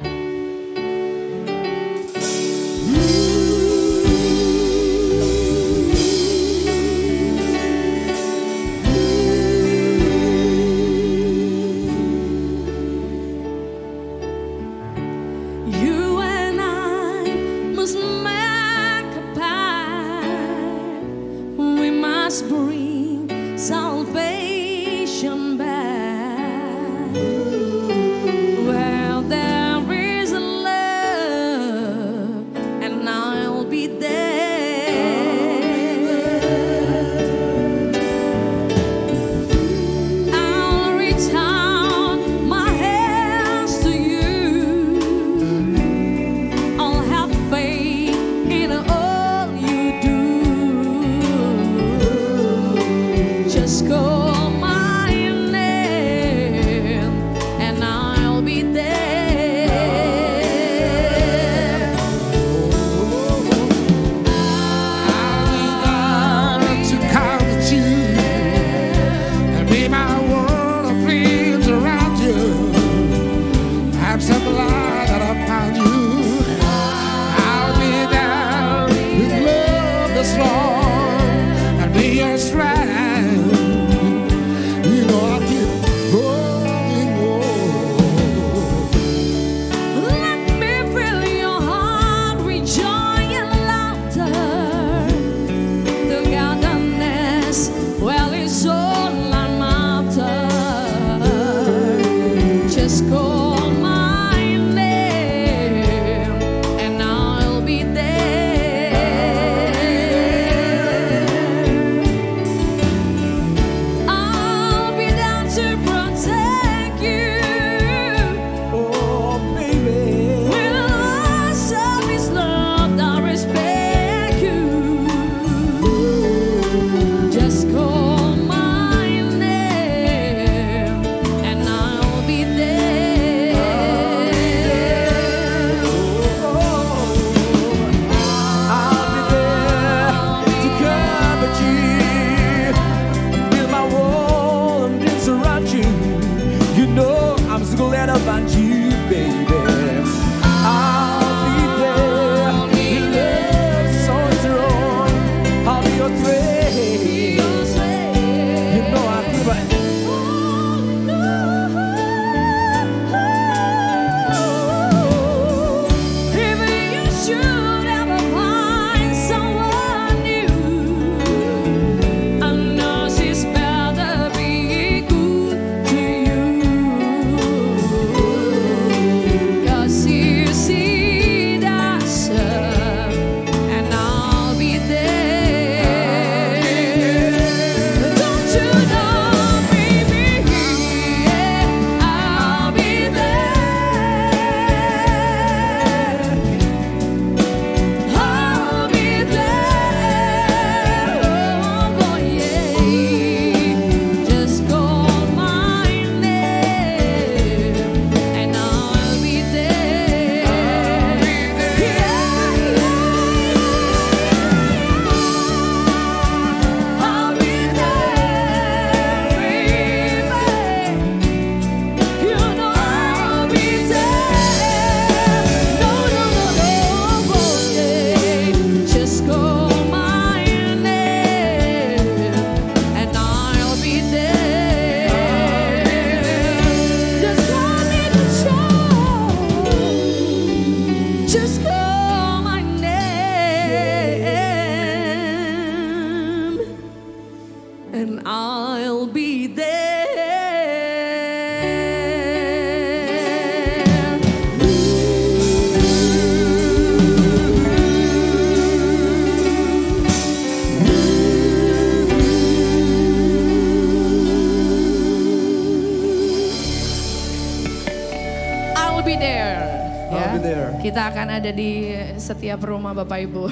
Setiap rumah Bapak Ibu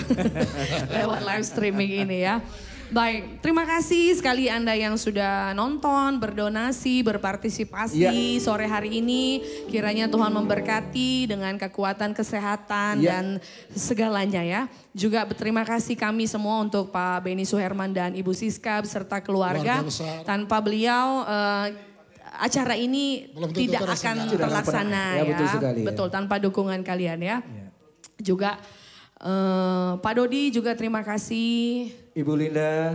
lewat live streaming ini ya. Baik, terima kasih sekali Anda yang sudah nonton, berdonasi, berpartisipasi Ya. sore hari ini. Kiranya Tuhan memberkati dengan kekuatan kesehatan Ya. dan segalanya ya. Juga berterima kasih kami semua untuk Pak Beni Suherman dan Ibu Siska beserta keluarga. Keluarga. Tanpa beliau eh, acara ini Belum tidak akan terlaksana pernah. ya. Ya, betul sekali ya. Betul, tanpa dukungan kalian ya. Juga eh, Pak Dodi juga terima kasih. Ibu Linda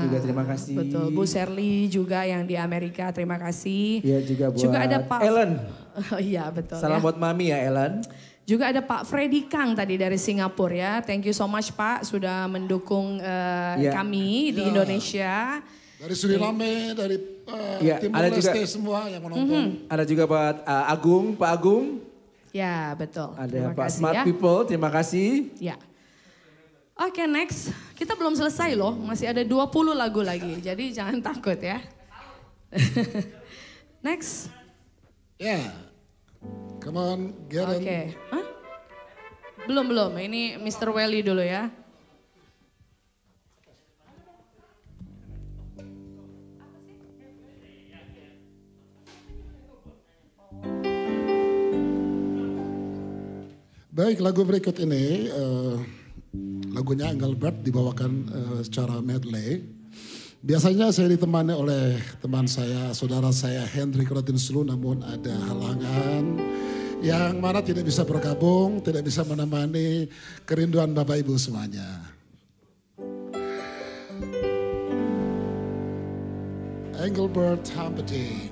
juga terima kasih. Betul, Bu Serly juga yang di Amerika terima kasih. Ya juga buat Juga ada Pak Ellen. Iya betul Salam ya. buat Mami ya Ellen. Juga ada Pak Freddy Kang tadi dari Singapura ya. Thank you so much Pak sudah mendukung eh, Ya. kami di Ya. Indonesia. Dari Suriname, dari uh, Iya, Timor ada juga- Leste semua yang menonton. Ada juga Pak uh, Agung, Pak Agung. Ya betul. Ada terima Pak kasih Smart ya. People, terima kasih. Ya. Oke next, kita belum selesai loh, masih ada 20 lagu lagi, jadi jangan takut ya. next, Ya. Come on, get oke. in. Hah? Belum belum, ini Mr. Welly dulu ya. Baik, lagu berikut ini eh, lagunya Engelbert dibawakan eh, secara medley. Biasanya saya ditemani oleh teman saya, saudara saya Hendrik Rotinsulu, namun ada halangan yang mana tidak bisa bergabung, tidak bisa menemani kerinduan Bapak Ibu semuanya. Engelbert Humperdinck.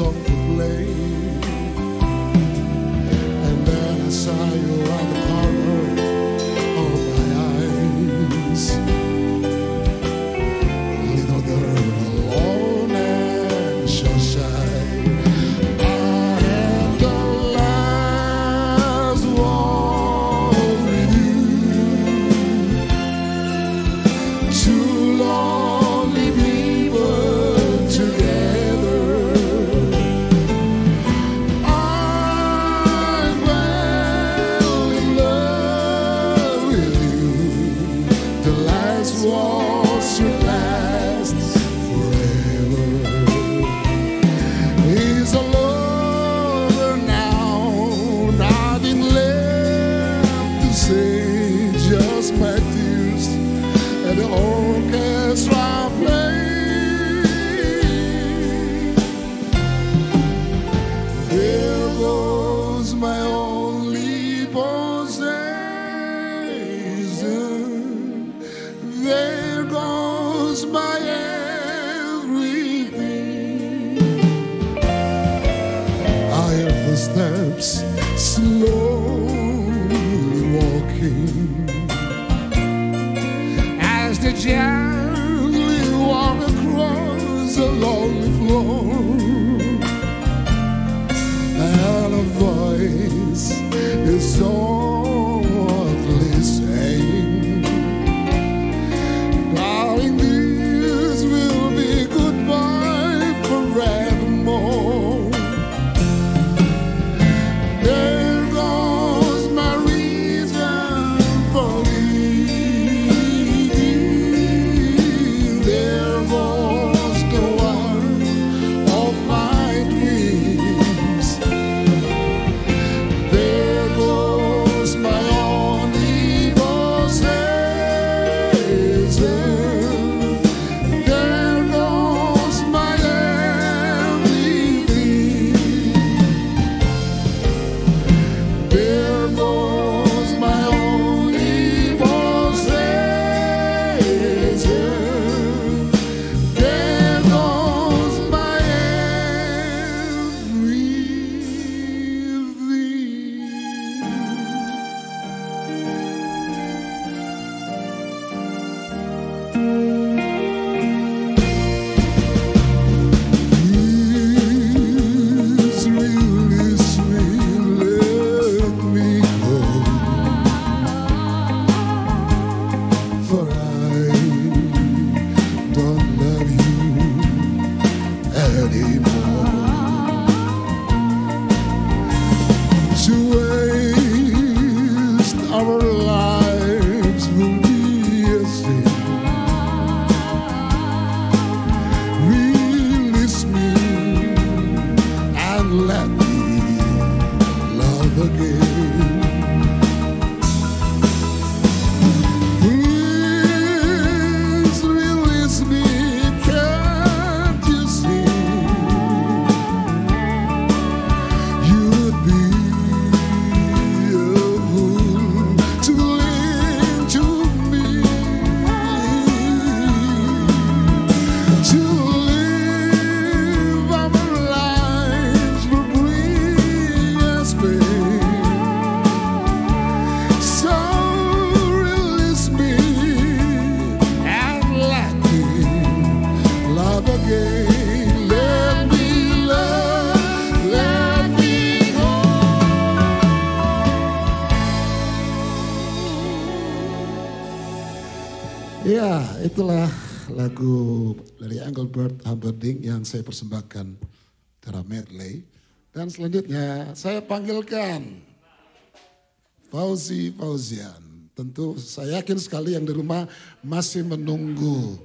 song to play. And then I saw you on the park. Yang saya persembahkan secara medley. Dan selanjutnya saya panggilkan Fauzi Fauzian. Tentu saya yakin sekali yang di rumah masih menunggu.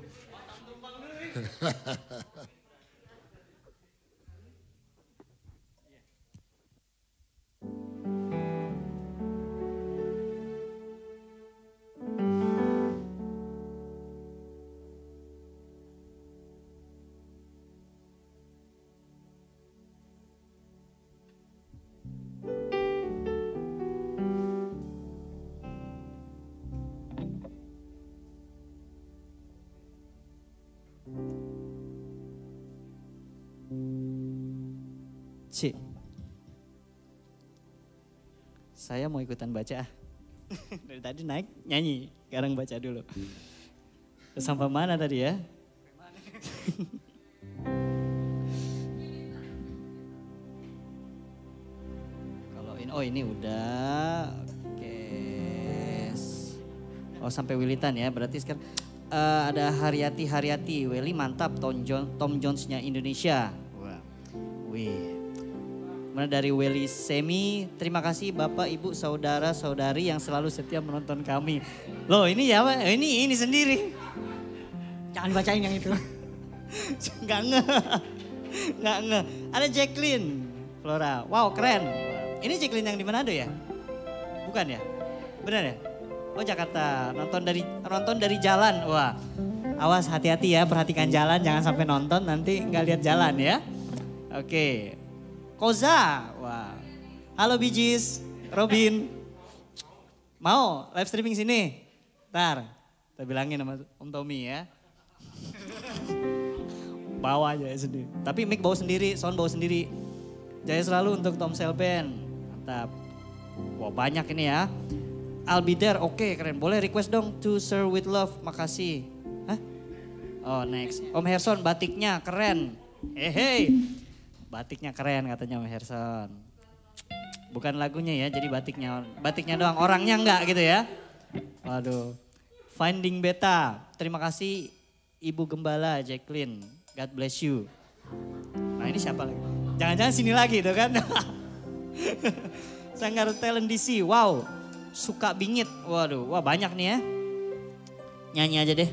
Cik. Saya mau ikutan baca. Dari tadi naik nyanyi, sekarang baca dulu. Sampai mana tadi ya? Kalau ini, oh ini udah. Oke. Oh sampai Wilitan ya, berarti sekarang eh, ada Haryati Haryati, Welly mantap Tom, John, Tom Jones-nya Indonesia. Wih. Kemudian dari Welly Semi, terima kasih Bapak, Ibu, Saudara, Saudari yang selalu setia menonton kami. Loh ini ya Pak, ini ini sendiri. Jangan bacain yang itu. Nggak nge. Nggak nge. Ada Jacqueline, Flora. Wow keren. Ini Jacqueline yang di Manado ya? Bukan ya? Benar ya? Oh Jakarta, nonton dari nonton dari jalan. Wah, awas hati-hati ya, perhatikan jalan, jangan sampai nonton nanti nggak lihat jalan ya. Oke, Koza, wah. Halo Bijis, Robin. Mau live streaming sini? Ntar, kita bilangin sama Om Tommy ya. bawa aja sendiri. Tapi mic bawa sendiri, sound bawa sendiri. Jaya selalu untuk Tom Selben. Mantap. Wah banyak ini ya. There, oke keren. Boleh request dong to serve with love, makasih. Hah? Oh next. Om Herson batiknya keren. Hehe. Batiknya keren katanya Om Herson. Bukan lagunya ya, jadi batiknya. Batiknya doang, orangnya enggak gitu ya. Waduh. Finding Beta, terima kasih Ibu Gembala Jacqueline. God bless you. Nah ini siapa lagi? Jangan-jangan sini lagi tuh kan. Sanggar Talent DC, wow. Suka bingit, waduh, wah banyak nih ya. Nyanyi aja deh.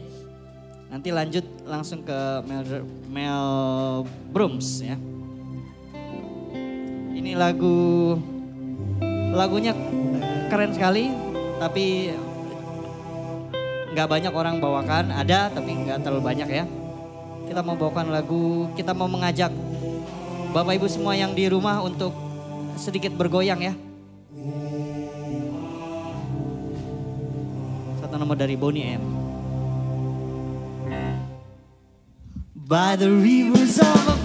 Nanti lanjut langsung ke Mel, Mel Brooms ya. Ini lagu lagunya keren sekali, tapi nggak banyak orang bawakan. Ada tapi nggak terlalu banyak ya. Kita mau bawakan lagu, kita mau mengajak Bapak Ibu semua yang di rumah untuk sedikit bergoyang ya. Satu nomor dari Bonnie M. By the rivers of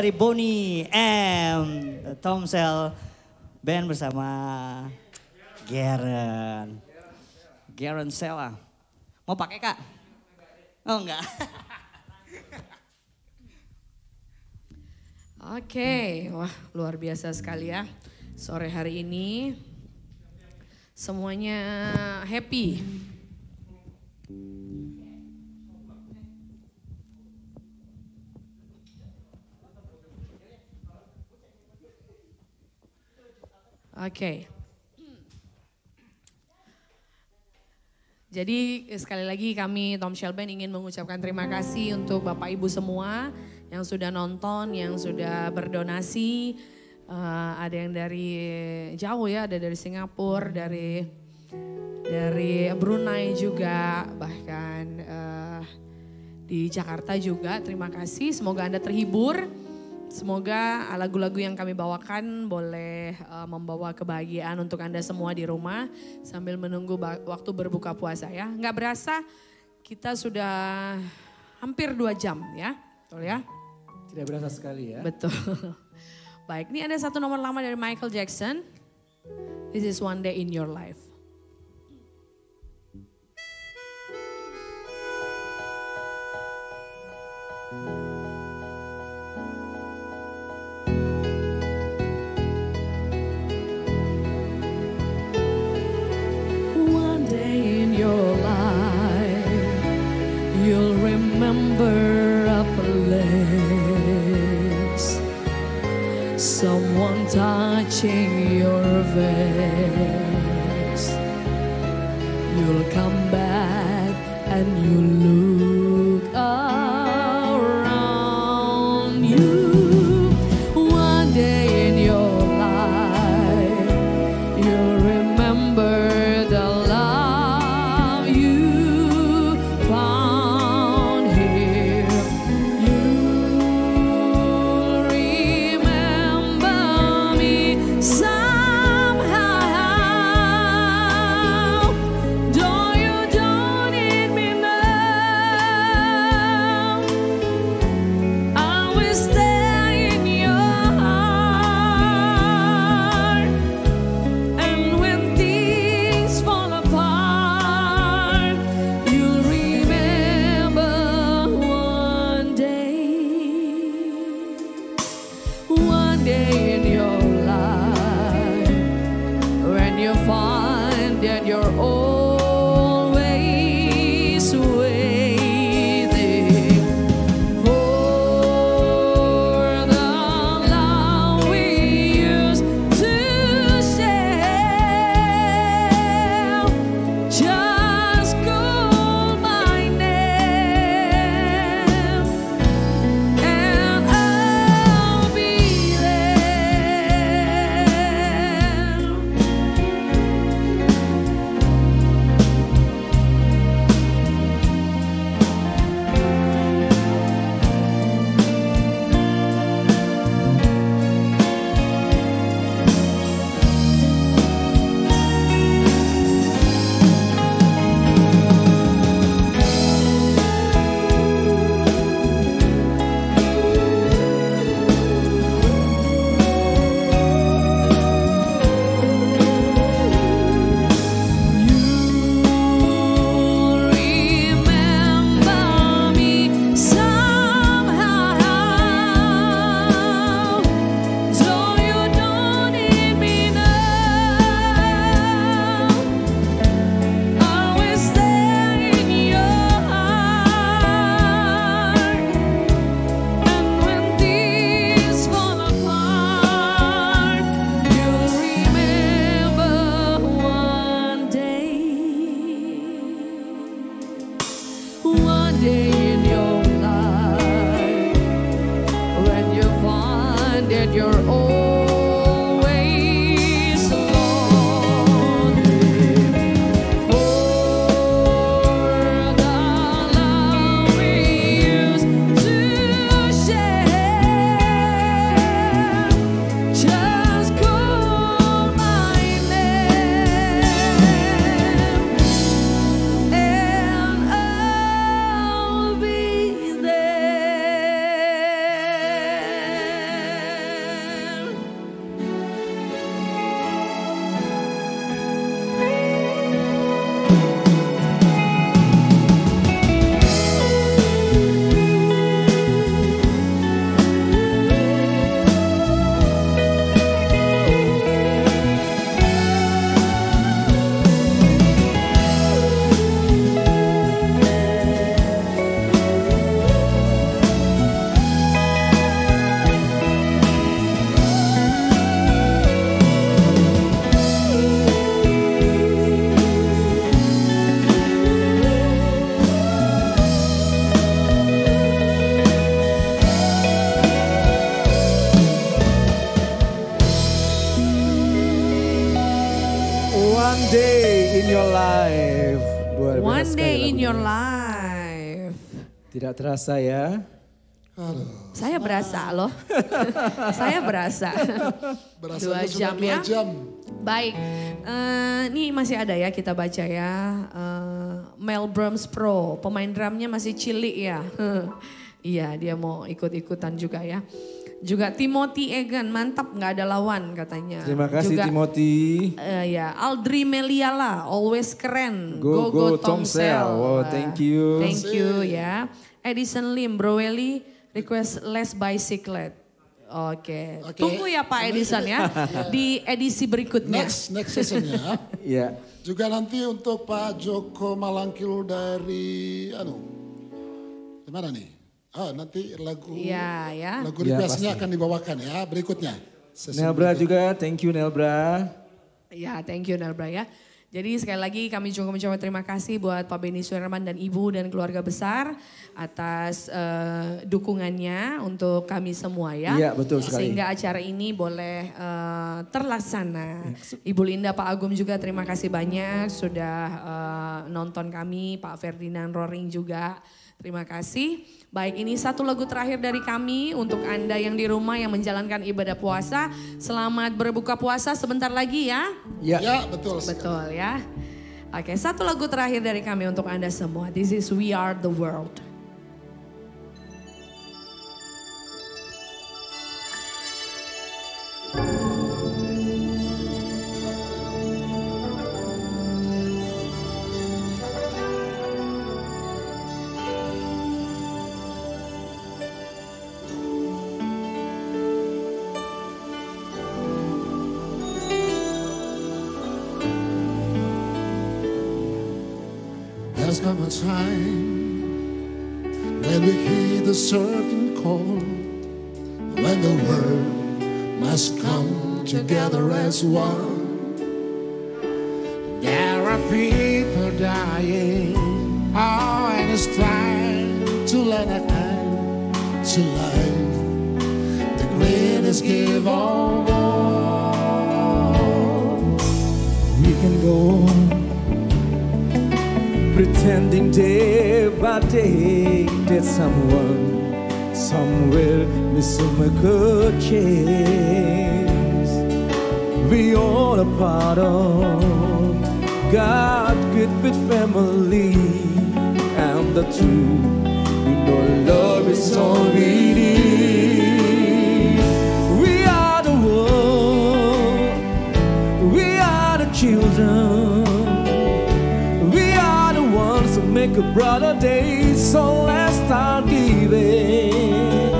dari Boni M, Tom Sel, band bersama Garen. Garen Sela. Mau pakai kak? Oh enggak. Oke, wah luar biasa sekali ya. Sore hari ini semuanya happy. Oke. Jadi sekali lagi kami Tom Shelban ingin mengucapkan terima kasih untuk Bapak Ibu semua yang sudah nonton, yang sudah berdonasi. Eh, ada yang dari jauh ya, ada dari Singapura, dari dari Brunei juga, bahkan eh, di Jakarta juga. Terima kasih, semoga Anda terhibur. Semoga lagu-lagu yang kami bawakan boleh uh, membawa kebahagiaan untuk Anda semua di rumah sambil menunggu waktu berbuka puasa ya. Nggak berasa kita sudah hampir dua jam ya. Betul ya? Tidak berasa sekali ya. Betul. Baik, ini ada satu nomor lama dari Michael Jackson. This is one day in your life. One touching your face. You'll come back and you One sekali day in your life. Tidak terasa ya. Aduh, Saya berasa loh. Saya berasa. berasa Dua jam dua ya. jam. Baik, Eh, ini masih ada ya kita baca ya. Eh, Mel Pro, pemain drumnya masih cilik ya. Iya dia mau ikut-ikutan juga ya. Juga Timothy Egan, mantap nggak ada lawan katanya. Terima kasih juga, Timothy. eh, ya, Aldri Meliala, always keren. Go, go, Tom Sel. Wow, thank you. Thank you ya. Edison Lim, Browelly, request less bicyclet. Oke, Oke. tunggu ya Pak Edison ya di edisi berikutnya. Next, next sessionnya. Ya. Juga nanti untuk Pak Joko Malangkil dari, anu, di mana nih? Oh nanti lagu Iya ya. lagu Ya, requestnya pasti. akan dibawakan ya berikutnya. Sesi Nelbra berikut. juga, thank you Nelbra. Ya, thank you Nelbra ya. Jadi sekali lagi kami juga mencoba terima kasih buat Pak Beni Suherman dan Ibu dan keluarga besar atas eh, dukungannya untuk kami semua ya. Iya, betul sekali. Sehingga acara ini boleh eh, terlaksana. Ibu Linda, Pak Agung juga terima kasih banyak sudah eh, nonton kami, Pak Ferdinand Roring juga. Terima kasih. Baik, ini satu lagu terakhir dari kami untuk Anda yang di rumah yang menjalankan ibadah puasa. Selamat berbuka puasa sebentar lagi ya. Ya. Ya betul. sekali. Betul ya. Oke, satu lagu terakhir dari kami untuk Anda semua. This is We Are the World. There's come time when we hear the certain call, when the world must come together as one. There are people dying, oh, and it's time to lend a hand to life, the greatest give all. Pretending day by day that someone somewhere make a change. We all a part of God good with family and the truth. We know love is all we need. We are the world. We are the children. Make a brighter day. So let's start giving.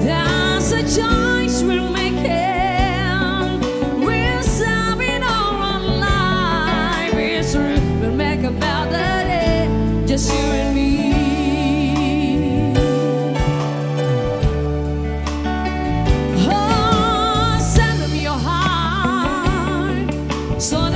That's a choice we're making. We're serving all our life. It's. We'll make a better day. Just you and me. Oh, send them your heart. So